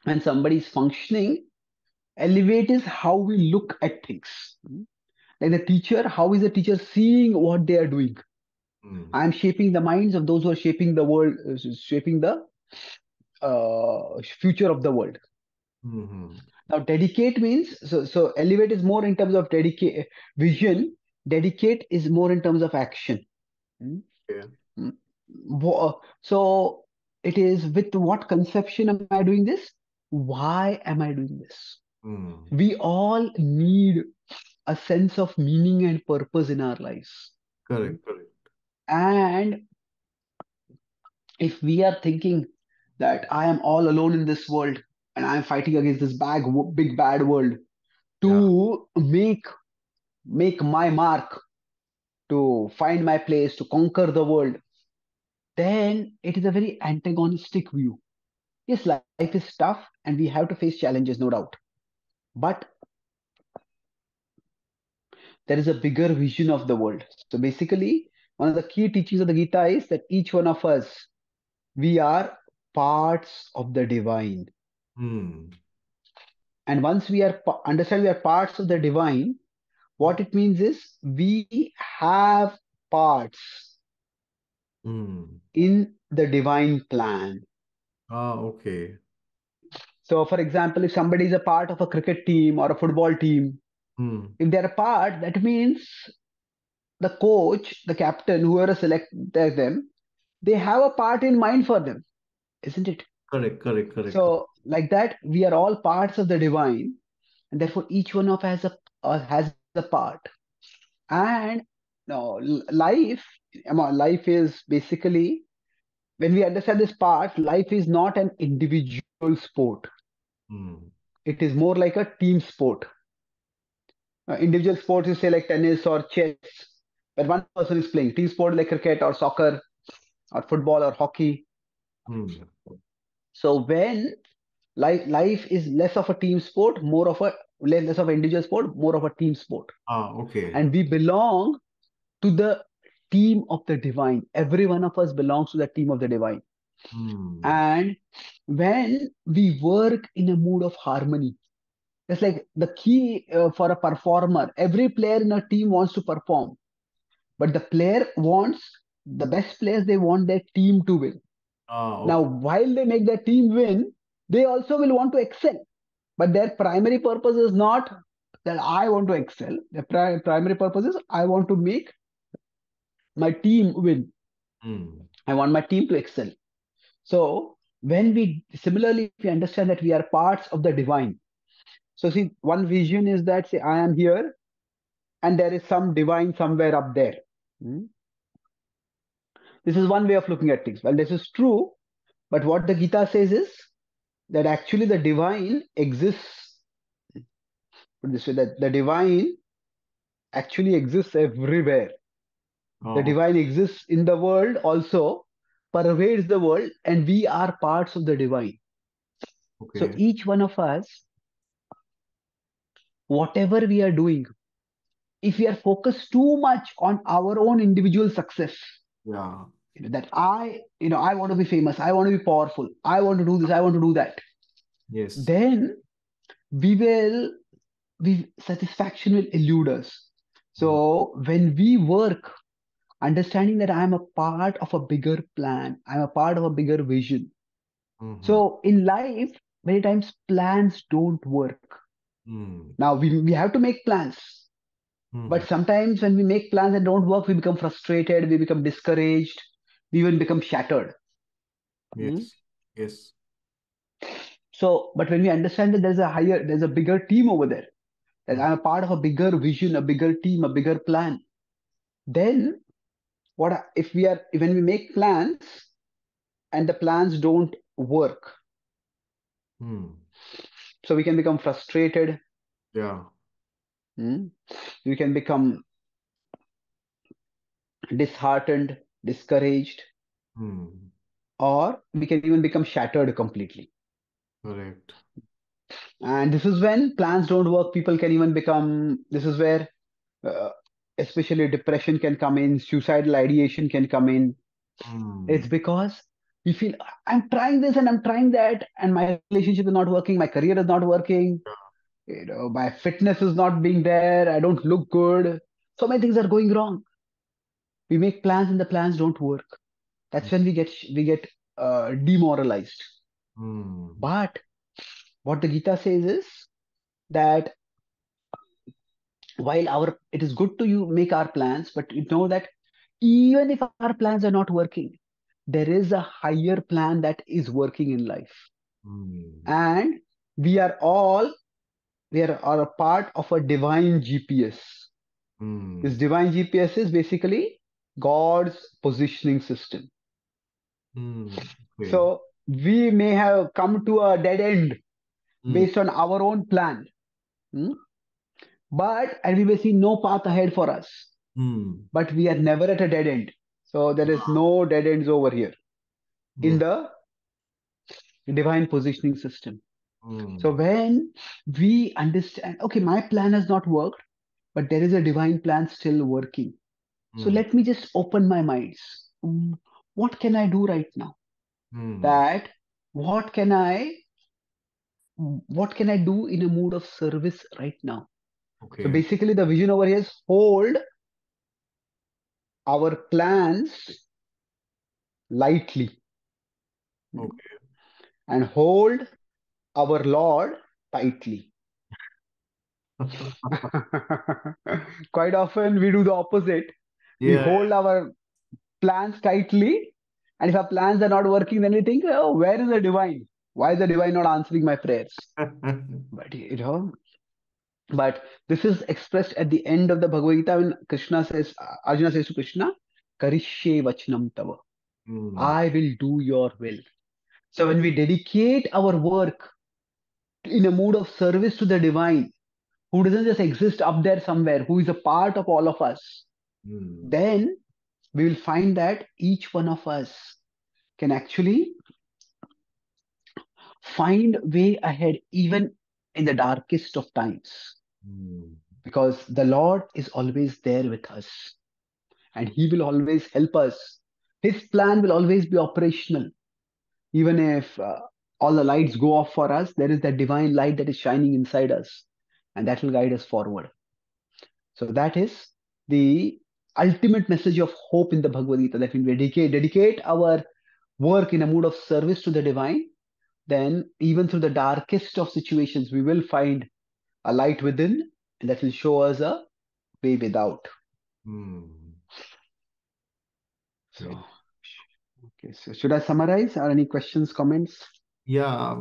when somebody is functioning, elevate is how we look at things. Like the teacher, how is the teacher seeing what they are doing? Mm. I am shaping the minds of those who are shaping the world, uh, shaping the uh, future of the world. Now, dedicate means so so elevate is more in terms of dedicate vision. Dedicate is more in terms of action. Mm. Yeah. Mm. So it is with what conception am I doing this? Why am I doing this? Mm. We all need a sense of meaning and purpose in our lives. Correct, correct. And if we are thinking that I am all alone in this world and I am fighting against this bag, big bad world to make make my mark, to find my place, to conquer the world, then it is a very antagonistic view. Yes, life is tough and we have to face challenges, no doubt. But there is a bigger vision of the world. So basically, one of the key teachings of the Gita is that each one of us, we are parts of the divine. Mm. And once we are understand we are parts of the divine, what it means is we have parts Mm. in the divine plan. Ah, okay. So, for example, if somebody is a part of a cricket team or a football team, Mm. if they're a part, that means the coach, the captain, whoever selected them, they have a part in mind for them, isn't it? Correct, correct, correct. So, like that, we are all parts of the divine, and therefore each one of us has a uh, has a part. And no, life, life is basically when we understand this part, life is not an individual sport. Mm. It is more like a team sport. Uh, individual sports, you say like tennis or chess, where one person is playing. Team sport like cricket or soccer or football or hockey. Mm. So when life life is less of a team sport, more of a less of an individual sport, more of a team sport, Ah, okay. and we belong to the team of the divine. Every one of us belongs to the team of the divine. Mm. And when we work in a mood of harmony, it's like the key uh, for a performer. Every player in a team wants to perform, but the player wants the best players. They want their team to win. Ah, Now, while they make their team win, they also will want to excel. But their primary purpose is not that I want to excel. Their pri- primary purpose is I want to make my team win. Mm. I want my team to excel. So when we similarly if we understand that we are parts of the divine. So see, one vision is that say I am here and there is some divine somewhere up there. Hmm? This is one way of looking at things. Well, this is true, but what the Gita says is that actually the divine exists. Put this way, that the divine actually exists everywhere. Ah, The divine exists in the world also, pervades the world, and we are parts of the divine. Okay. So each one of us, whatever we are doing, if we are focused too much on our own individual success, Yeah. You know, that I, you know, I want to be famous, I want to be powerful, I want to do this, I want to do that, Yes. then we will, we satisfaction will elude us. Mm. So when we work, understanding that I am a part of a bigger plan, I'm a part of a bigger vision. Mhm. So in life, many times plans don't work. Mm. Now we, we have to make plans. But Mhm. sometimes when we make plans that don't work, we become frustrated, we become discouraged, we even become shattered. Hmm? Yes. Yes. So, but when we understand that there's a higher, there's a bigger team over there, that Mm. I'm a part of a bigger vision, a bigger team, a bigger plan, then what if we are when we make plans and the plans don't work Hmm. so we can become frustrated Yeah. hmm? we can become disheartened discouraged Hmm. or we can even become shattered completely Correct. and this is when plans don't work people can even become this is where uh, especially depression can come in suicidal ideation can come in it's Hmm. because we feel i'm trying this and i'm trying that and my relationship is not working my career is not working you know my fitness is not being there i don't look good so many things are going wrong we make plans and the plans don't work that's when we get we get uh, demoralized Hmm. but what the gita says is that while our it is good to you make our plans but you know that even if our plans are not working there is a higher plan that is working in life Hmm. and we are all we are, are a part of a divine gps this Hmm. divine gps is basically god's positioning system Hmm. Okay. so we may have come to a dead end Hmm. based on our own plan hmm? but and we may see no path ahead for us Hmm. but we are never at a dead end so there is no dead ends over here in Hmm. the divine positioning system so Hmm. when we understand okay my plan has not worked but there is a divine plan still working so Hmm. let me just open my minds Mm, what can i do right now Hmm. that what can i what can i do in a mood of service right now Okay. so basically the vision over here is hold our plans lightly mm, Okay. and hold our lord tightly quite often we do the opposite we hold our plans tightly and if our plans are not working then we think oh where is the divine? Why is the divine not answering my prayers? But you know but this is expressed at the end of the bhagavad gita when krishna says arjuna says to krishna karishye vachanam tava. Hmm. i will do your will. So when we dedicate our work in a mood of service to the divine who doesn't just exist up there somewhere who is a part of all of us Hmm. then we will find that each one of us can actually find way ahead even in the darkest of times. Hmm. because the lord is always there with us. And he will always help us. His plan will always be operational. Even if uh, all the lights go off for us there is that divine light that is shining inside us. And that will guide us forward. So that is the ultimate message of hope in the bhagavad gita that when we dedicate, dedicate our work in a mood of service to the divine then even through the darkest of situations, we will find a light within and that will show us a way without. Hmm. So, okay, so should I summarize? Are any questions, comments? Yeah,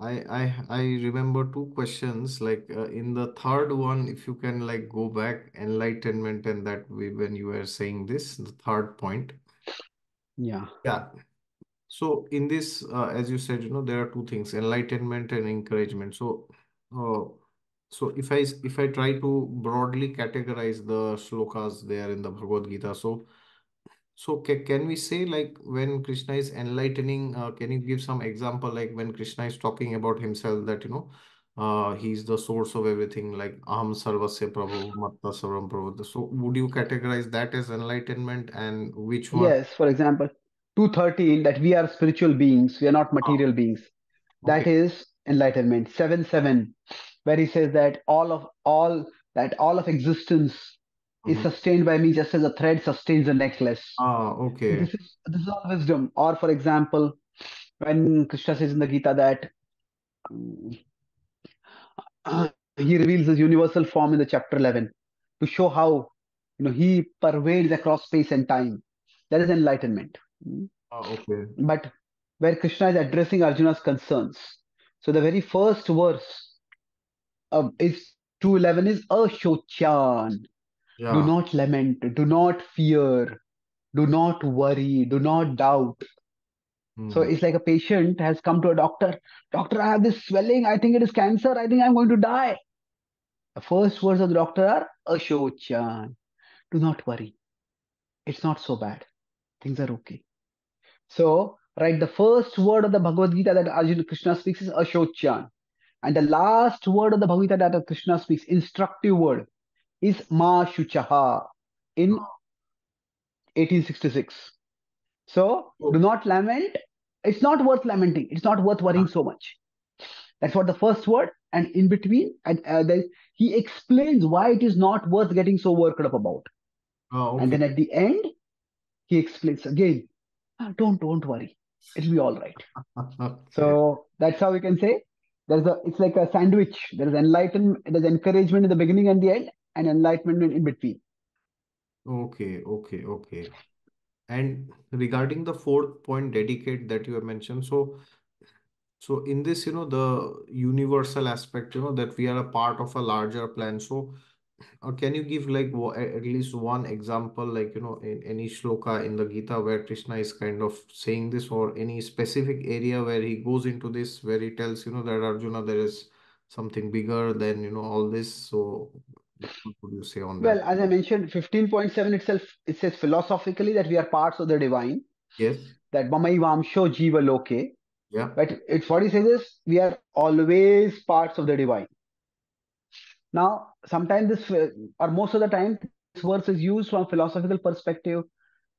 I I I remember two questions. Like uh, in the third one, if you can like go back, enlightenment and that way when you were saying this, the third point. Yeah. Yeah. So in this, uh, as you said, you know, there are two things, enlightenment and encouragement. So, uh, so if I if I try to broadly categorize the shlokas there in the Bhagavad Gita, so so ca can we say like when Krishna is enlightening, uh, can you give some example like when Krishna is talking about himself that you know, uh, he's the source of everything like Aham Sarvasya Prabhu Matta Sarvam Prabhu. So would you categorize that as enlightenment and which one? Yes, for example, 213 that we are spiritual beings, we are not Ah, material beings. That okay. is enlightenment. 7 7, where he says that all of all that all of existence is Mhm. sustained by me just as a thread sustains a necklace. Ah, okay. this is this is all wisdom. Or for example, when Krishna says in the Gita that uh, he reveals his universal form in the chapter 11 to show how you know he pervades across space and time that is enlightenment Mm. Ah, okay. but where krishna is addressing arjuna's concerns so the very first verse of is 211 is ashochan do not lament do not fear do not worry, do not doubt. So Hmm. it's like a patient has come to a doctor. Doctor, I have this swelling. I think it is cancer. I think I'm going to die. The first words of the doctor are Ashochan. Do not worry. It's not so bad. Things are okay. So, right, the first word of the Bhagavad Gita that Arjuna Krishna speaks is Ashochan. And the last word of the Bhagavad Gita that Krishna speaks, instructive word, is Ma Shuchaha in 1866. So, do Oh, not lament. It's not worth lamenting. It's not worth worrying so much. That's what the first word. And in between, and uh, then he explains why it is not worth getting so worked up about. ah, And then at the end, he explains again, "Ah, don't don't worry, it'll be all right. Okay. So that's how we can say there's a it's like a sandwich. There is enlightenment, there's encouragement in the beginning and the end, and enlightenment in between. Okay. Okay. Okay. And regarding the fourth point, dedicate that you have mentioned, so so in this, you know, the universal aspect, you know, that we are a part of a larger plan. So Uh, can you give like at least one example, like, you know, in any shloka in the Gita where Krishna is kind of saying this, or any specific area where he goes into this, where he tells, you know, that Arjuna, there is something bigger than, you know, all this. So, what would you say on Well, as I mentioned, 15.7 itself it says philosophically that we are parts of the divine, Yes. that Mamai Vamsho Jiva Loke. Yeah. But it's what he says is we are always parts of the divine. Now, sometimes this, uh, or most of the time, this verse is used from philosophical perspective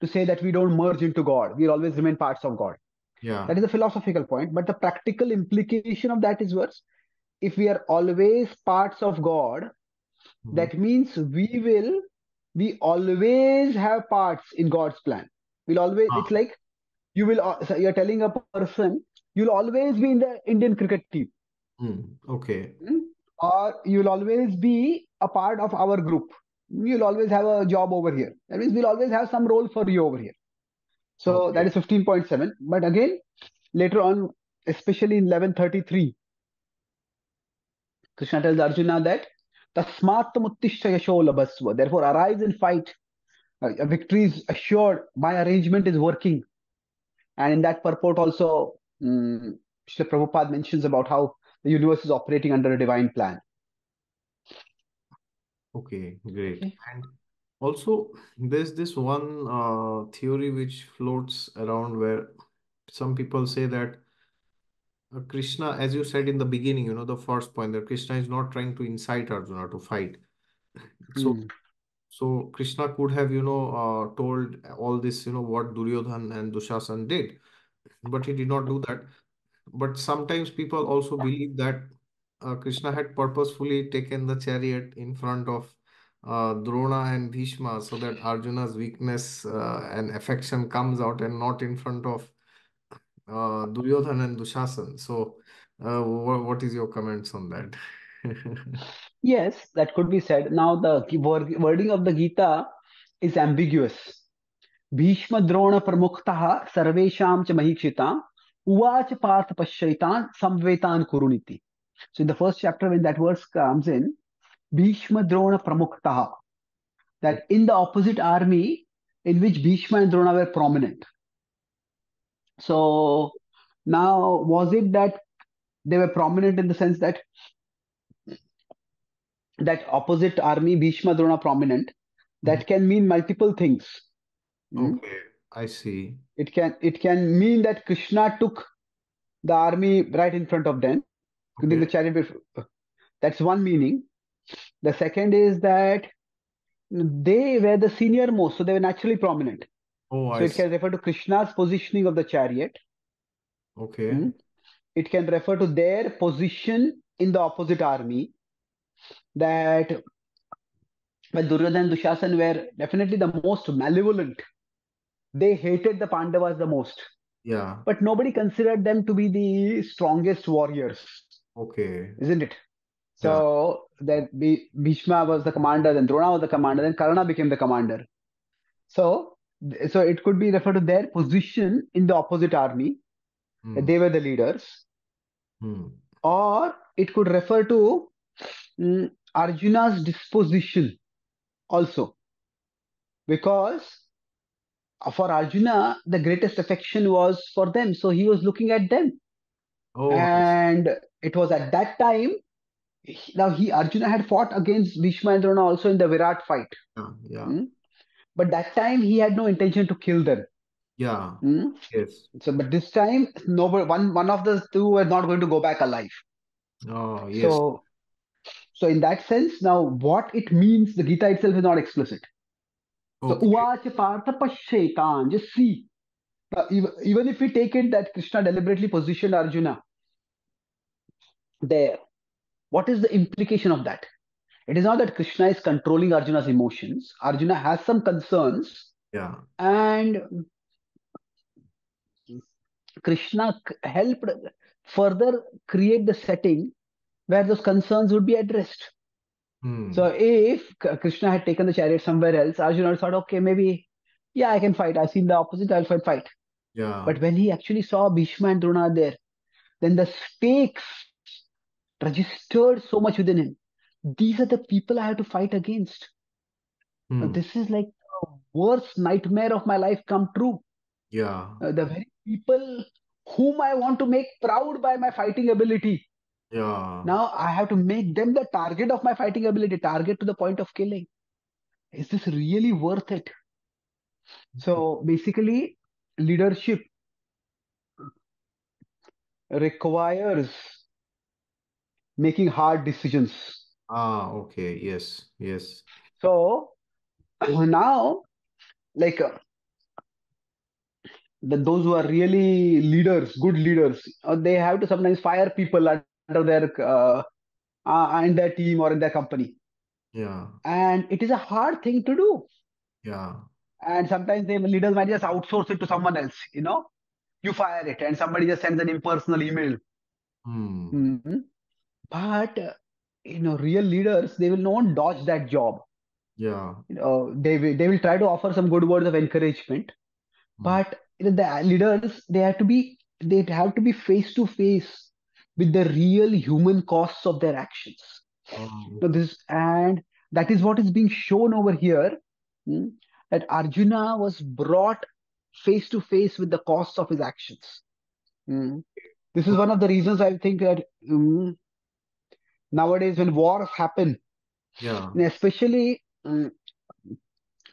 to say that we don't merge into God. We always remain parts of God. Yeah. That is a philosophical point. But the practical implication of that is worse. If we are always parts of God, Mhm. that means we will, we always have parts in God's plan. We'll always, it's Ah. like you will, uh, so you're telling a person, you'll always be in the Indian cricket team. Hmm. Okay. Hmm? or you'll always be a part of our group. You'll always have a job over here. That means we'll always have some role for you over here. So that Okay. is 15.7. But again, later on, especially in 1133, Krishna tells Arjuna that Tasmat Muttishta Yasho Labhasva. Therefore, arise and fight. A victory is assured. My arrangement is working. And in that purport also, um, Srila Prabhupada mentions about how the universe is operating under a divine plan. Okay. Great. Okay. And also, there's this one uh, theory which floats around where some people say that Uh, Krishna, as you said in the beginning, you know, the first point that Krishna is not trying to incite Arjuna to fight. So, Hmm. so Krishna could have, you know, uh, told all this, you know, what Duryodhan and Dushasan did, but he did not do that. But sometimes people also believe that uh, Krishna had purposefully taken the chariot in front of uh, Drona and Bhishma so that Arjuna's weakness uh, and affection comes out and not in front of uh, Duryodhan and Dushasan. So, uh, what, what is your comments on that? Yes, that could be said. Now, the word- wording of the Gita is ambiguous. Bhishma Drona Pramuktaha Sarvesham cha Mahikshita Uvacha Parth Pashaitan Samvetan Kuruniti. So in the first chapter, when that verse comes in, Bhishma Drona Pramuktaha, that in the opposite army in which Bhishma and Drona were prominent. So now, was it that they were prominent in the sense that that opposite army, Bhishma Drona prominent, that can mean multiple things. Hmm? Okay, I see. It can it can mean that Krishna took the army right in front of them, putting the Okay. chariot. That's one meaning. The second is that they were the senior most, so they were naturally prominent. Oh, So I it see. can refer to Krishna's positioning of the chariot. Okay. Hmm? It can refer to their position in the opposite army. That when Duryodhana and Dushasan were definitely the most malevolent, they hated the Pandavas the most. Yeah. But nobody considered them to be the strongest warriors, Okay. isn't it? Yeah. So that Bhi- Bhishma was the commander, then Drona was the commander, then Karna became the commander. So, so it could be referred to their position in the opposite army. Hmm. They were the leaders, Hmm. or it could refer to mm, Arjuna's disposition also, because for Arjuna, the greatest affection was for them. So he was looking at them. Oh. And it was at that time, now he Arjuna had fought against Bhishma and Drona also in the Virat fight. Yeah, yeah, Hmm? But that time he had no intention to kill them. yeah. Hmm? Yes. So, but this time, nobody, one one of the two were not going to go back alive. Oh, yes. So, so in that sense, now what it means, the Gita itself is not explicit. So, Okay. uvacha partha pashetan, just see. Now, even, even if we take it that Krishna deliberately positioned Arjuna there, what is the implication of that? It is not that Krishna is controlling Arjuna's emotions. Arjuna has some concerns, Yeah. and Krishna helped further create the setting where those concerns would be addressed. Hmm. So if Krishna had taken the chariot somewhere else, Arjuna thought, okay, maybe, yeah, I can fight. I've seen the opposite, I'll fight. fight. Yeah. But when he actually saw Bhishma and Drona there, then the stakes registered so much within him. These are the people I have to fight against. Hmm. This is like the worst nightmare of my life come true. Yeah. Uh, the very people whom I want to make proud by my fighting ability. Yeah. Now I have to make them the target of my fighting ability, target to the point of killing. Is this really worth it? So basically, leadership requires making hard decisions. Ah, okay. Yes. Yes. So now, like uh, the, those who are really leaders, good leaders, uh, they have to sometimes fire people under their uh, uh, in their team or in their company, Yeah. and it is a hard thing to do. Yeah. And sometimes the leaders might just outsource it to someone else. You know, you fire it, and somebody just sends an impersonal email. Hmm. Mhm. But uh, you know, real leaders they will not dodge that job. Yeah. You know, they will they will try to offer some good words of encouragement, Hmm. but you know, the leaders they have to be they have to be face to face with the real human costs of their actions. Oh, So this and that is what is being shown over here. hmm, that Arjuna was brought face to face with the costs of his actions. Hmm. This is one of the reasons I think that hmm, nowadays when wars happen, yeah. especially hmm,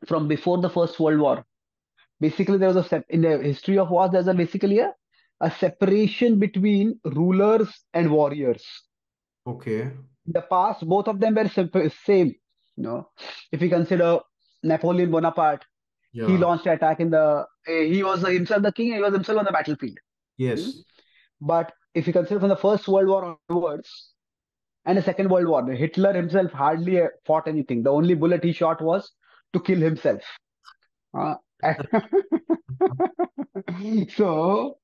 from before the First World War, basically there was a sep- in the history of wars there's a basically a, a separation between rulers and warriors. Okay. In the past, both of them were same. You know, if you consider Napoleon Bonaparte, he launched an attack in the. eh, He was himself the king. He was himself on the battlefield. Hmm? Yes. But if you consider from the First World War onwards and the Second World War, Hitler himself hardly fought anything. The only bullet he shot was to kill himself. Uh, so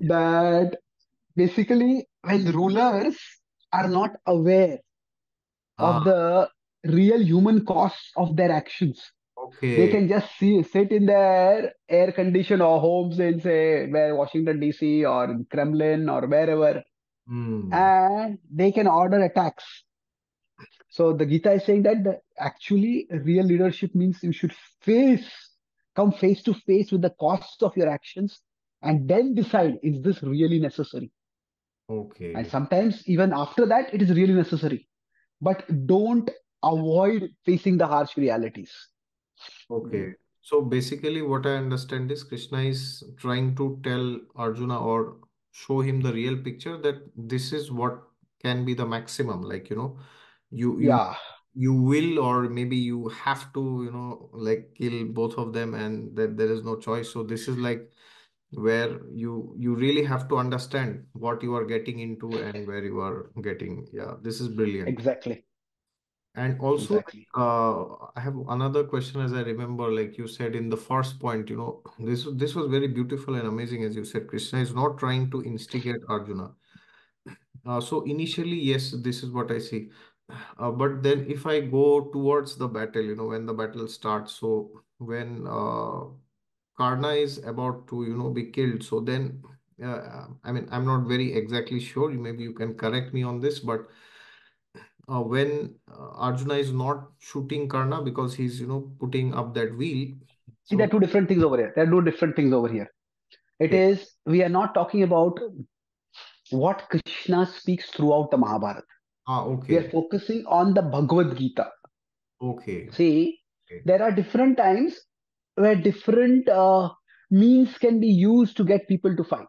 that basically when rulers are not aware Ah, of the real human costs of their actions. They can just see, sit in their air conditioned or homes in say where Washington DC or Kremlin or wherever, Hmm. and they can order attacks. So the Gita is saying that the, actually real leadership means you should face, come face to face with the costs of your actions, and then decide is this really necessary. Okay. And sometimes even after that it is really necessary, but don't avoid facing the harsh realities. Okay. So basically, what I understand is Krishna is trying to tell Arjuna or show him the real picture that this is what can be the maximum. Like, you know, you you Yeah, you will or maybe you have to, you know, like kill both of them and that there is no choice. So this is like where you you really have to understand what you are getting into and where you are getting. Yeah, this is brilliant. exactly, And also, exactly. uh, I have another question as I remember, like you said in the first point, you know, this this was very beautiful and amazing, as you said. Krishna is not trying to instigate Arjuna. Uh, so initially, yes, this is what I see. Uh, but then if I go towards the battle, you know, when the battle starts, so when uh, Karna is about to, you know, be killed, so then, uh, I mean, I'm not very exactly sure. Maybe you can correct me on this, but uh, when uh, Arjuna is not shooting Karna because he's, you know, putting up that wheel. See, there are two different things over here. There are two different things over here. It is, we are not talking about what Krishna speaks throughout the Mahabharata. Ah, okay. We are focusing on the Bhagavad Gita. Okay. See, Okay. there are different times where different uh, means can be used to get people to fight.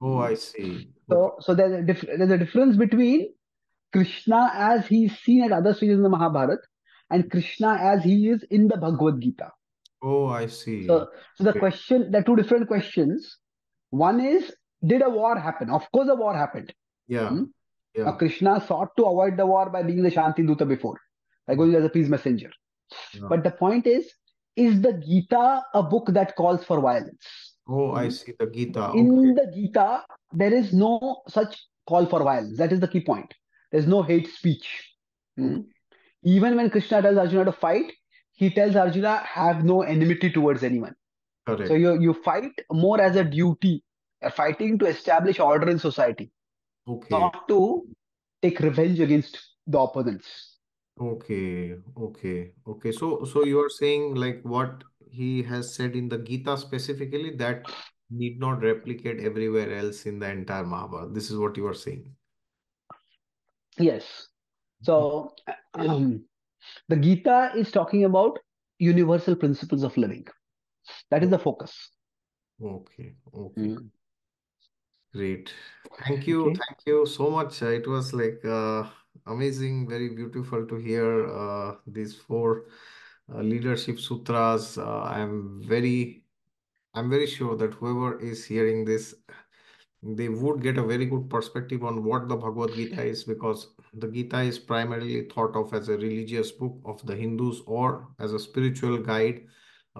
Oh, I see. Okay. So, so there's a, dif- there's a difference between Krishna as he's seen at other stages in the Mahabharata and Krishna as he is in the Bhagavad Gita. Oh, I see. So, so the Okay. question, there are two different questions. One is, did a war happen? Of course, a war happened. Yeah. Hmm? Now, Yeah. Krishna sought to avoid the war by being the Shanti Duta before, by going as a peace messenger. Yeah. But the point is, is the Gita a book that calls for violence? Oh, I Hmm? see the Gita. Okay. In the Gita, there is no such call for violence. That is the key point. There's no hate speech. Hmm? Even when Krishna tells Arjuna to fight, he tells Arjuna, have no enmity towards anyone. So you, you fight more as a duty, You're fighting to establish order in society, Okay. not to take revenge against the opponents. Okay. Okay. Okay. So, so you are saying like what he has said in the Gita specifically that need not replicate everywhere else in the entire Mahabharata. This is what you are saying. Yes. So um, the Gita is talking about universal principles of living. That is the focus. Okay. Okay. Mm. Great. Thank you. Okay. Thank you so much. It was like uh, amazing, very beautiful to hear uh, these four uh, leadership sutras. Uh, I'm very, I'm very sure that whoever is hearing this, they would get a very good perspective on what the Bhagavad Gita is because the Gita is primarily thought of as a religious book of the Hindus or as a spiritual guide,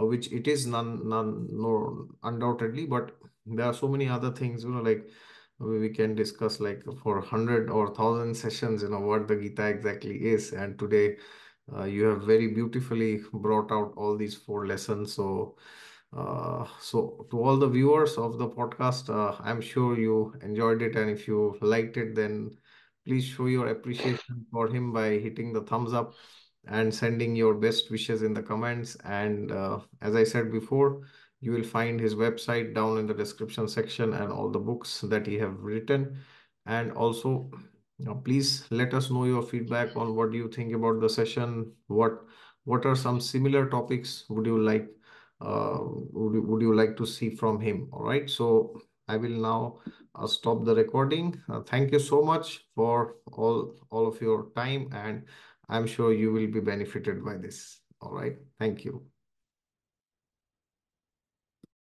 uh, which it is none, none, no, undoubtedly, but there are so many other things, you know, like we can discuss like for hundred or thousand sessions, you know, what the Gita exactly is. And today, uh, you have very beautifully brought out all these four lessons. So, uh, so to all the viewers of the podcast, uh, I'm sure you enjoyed it, and if you liked it, then please show your appreciation for him by hitting the thumbs up and sending your best wishes in the comments. And uh, as I said before, you will find his website down in the description section and all the books that he have written. And also, uh, please let us know your feedback on what do you think about the session. What what are some similar topics would you like would you, would you like to see from him? All right. So I will now uh, stop the recording. Uh, thank you so much for all all of your time, and I'm sure you will be benefited by this. All right. Thank you.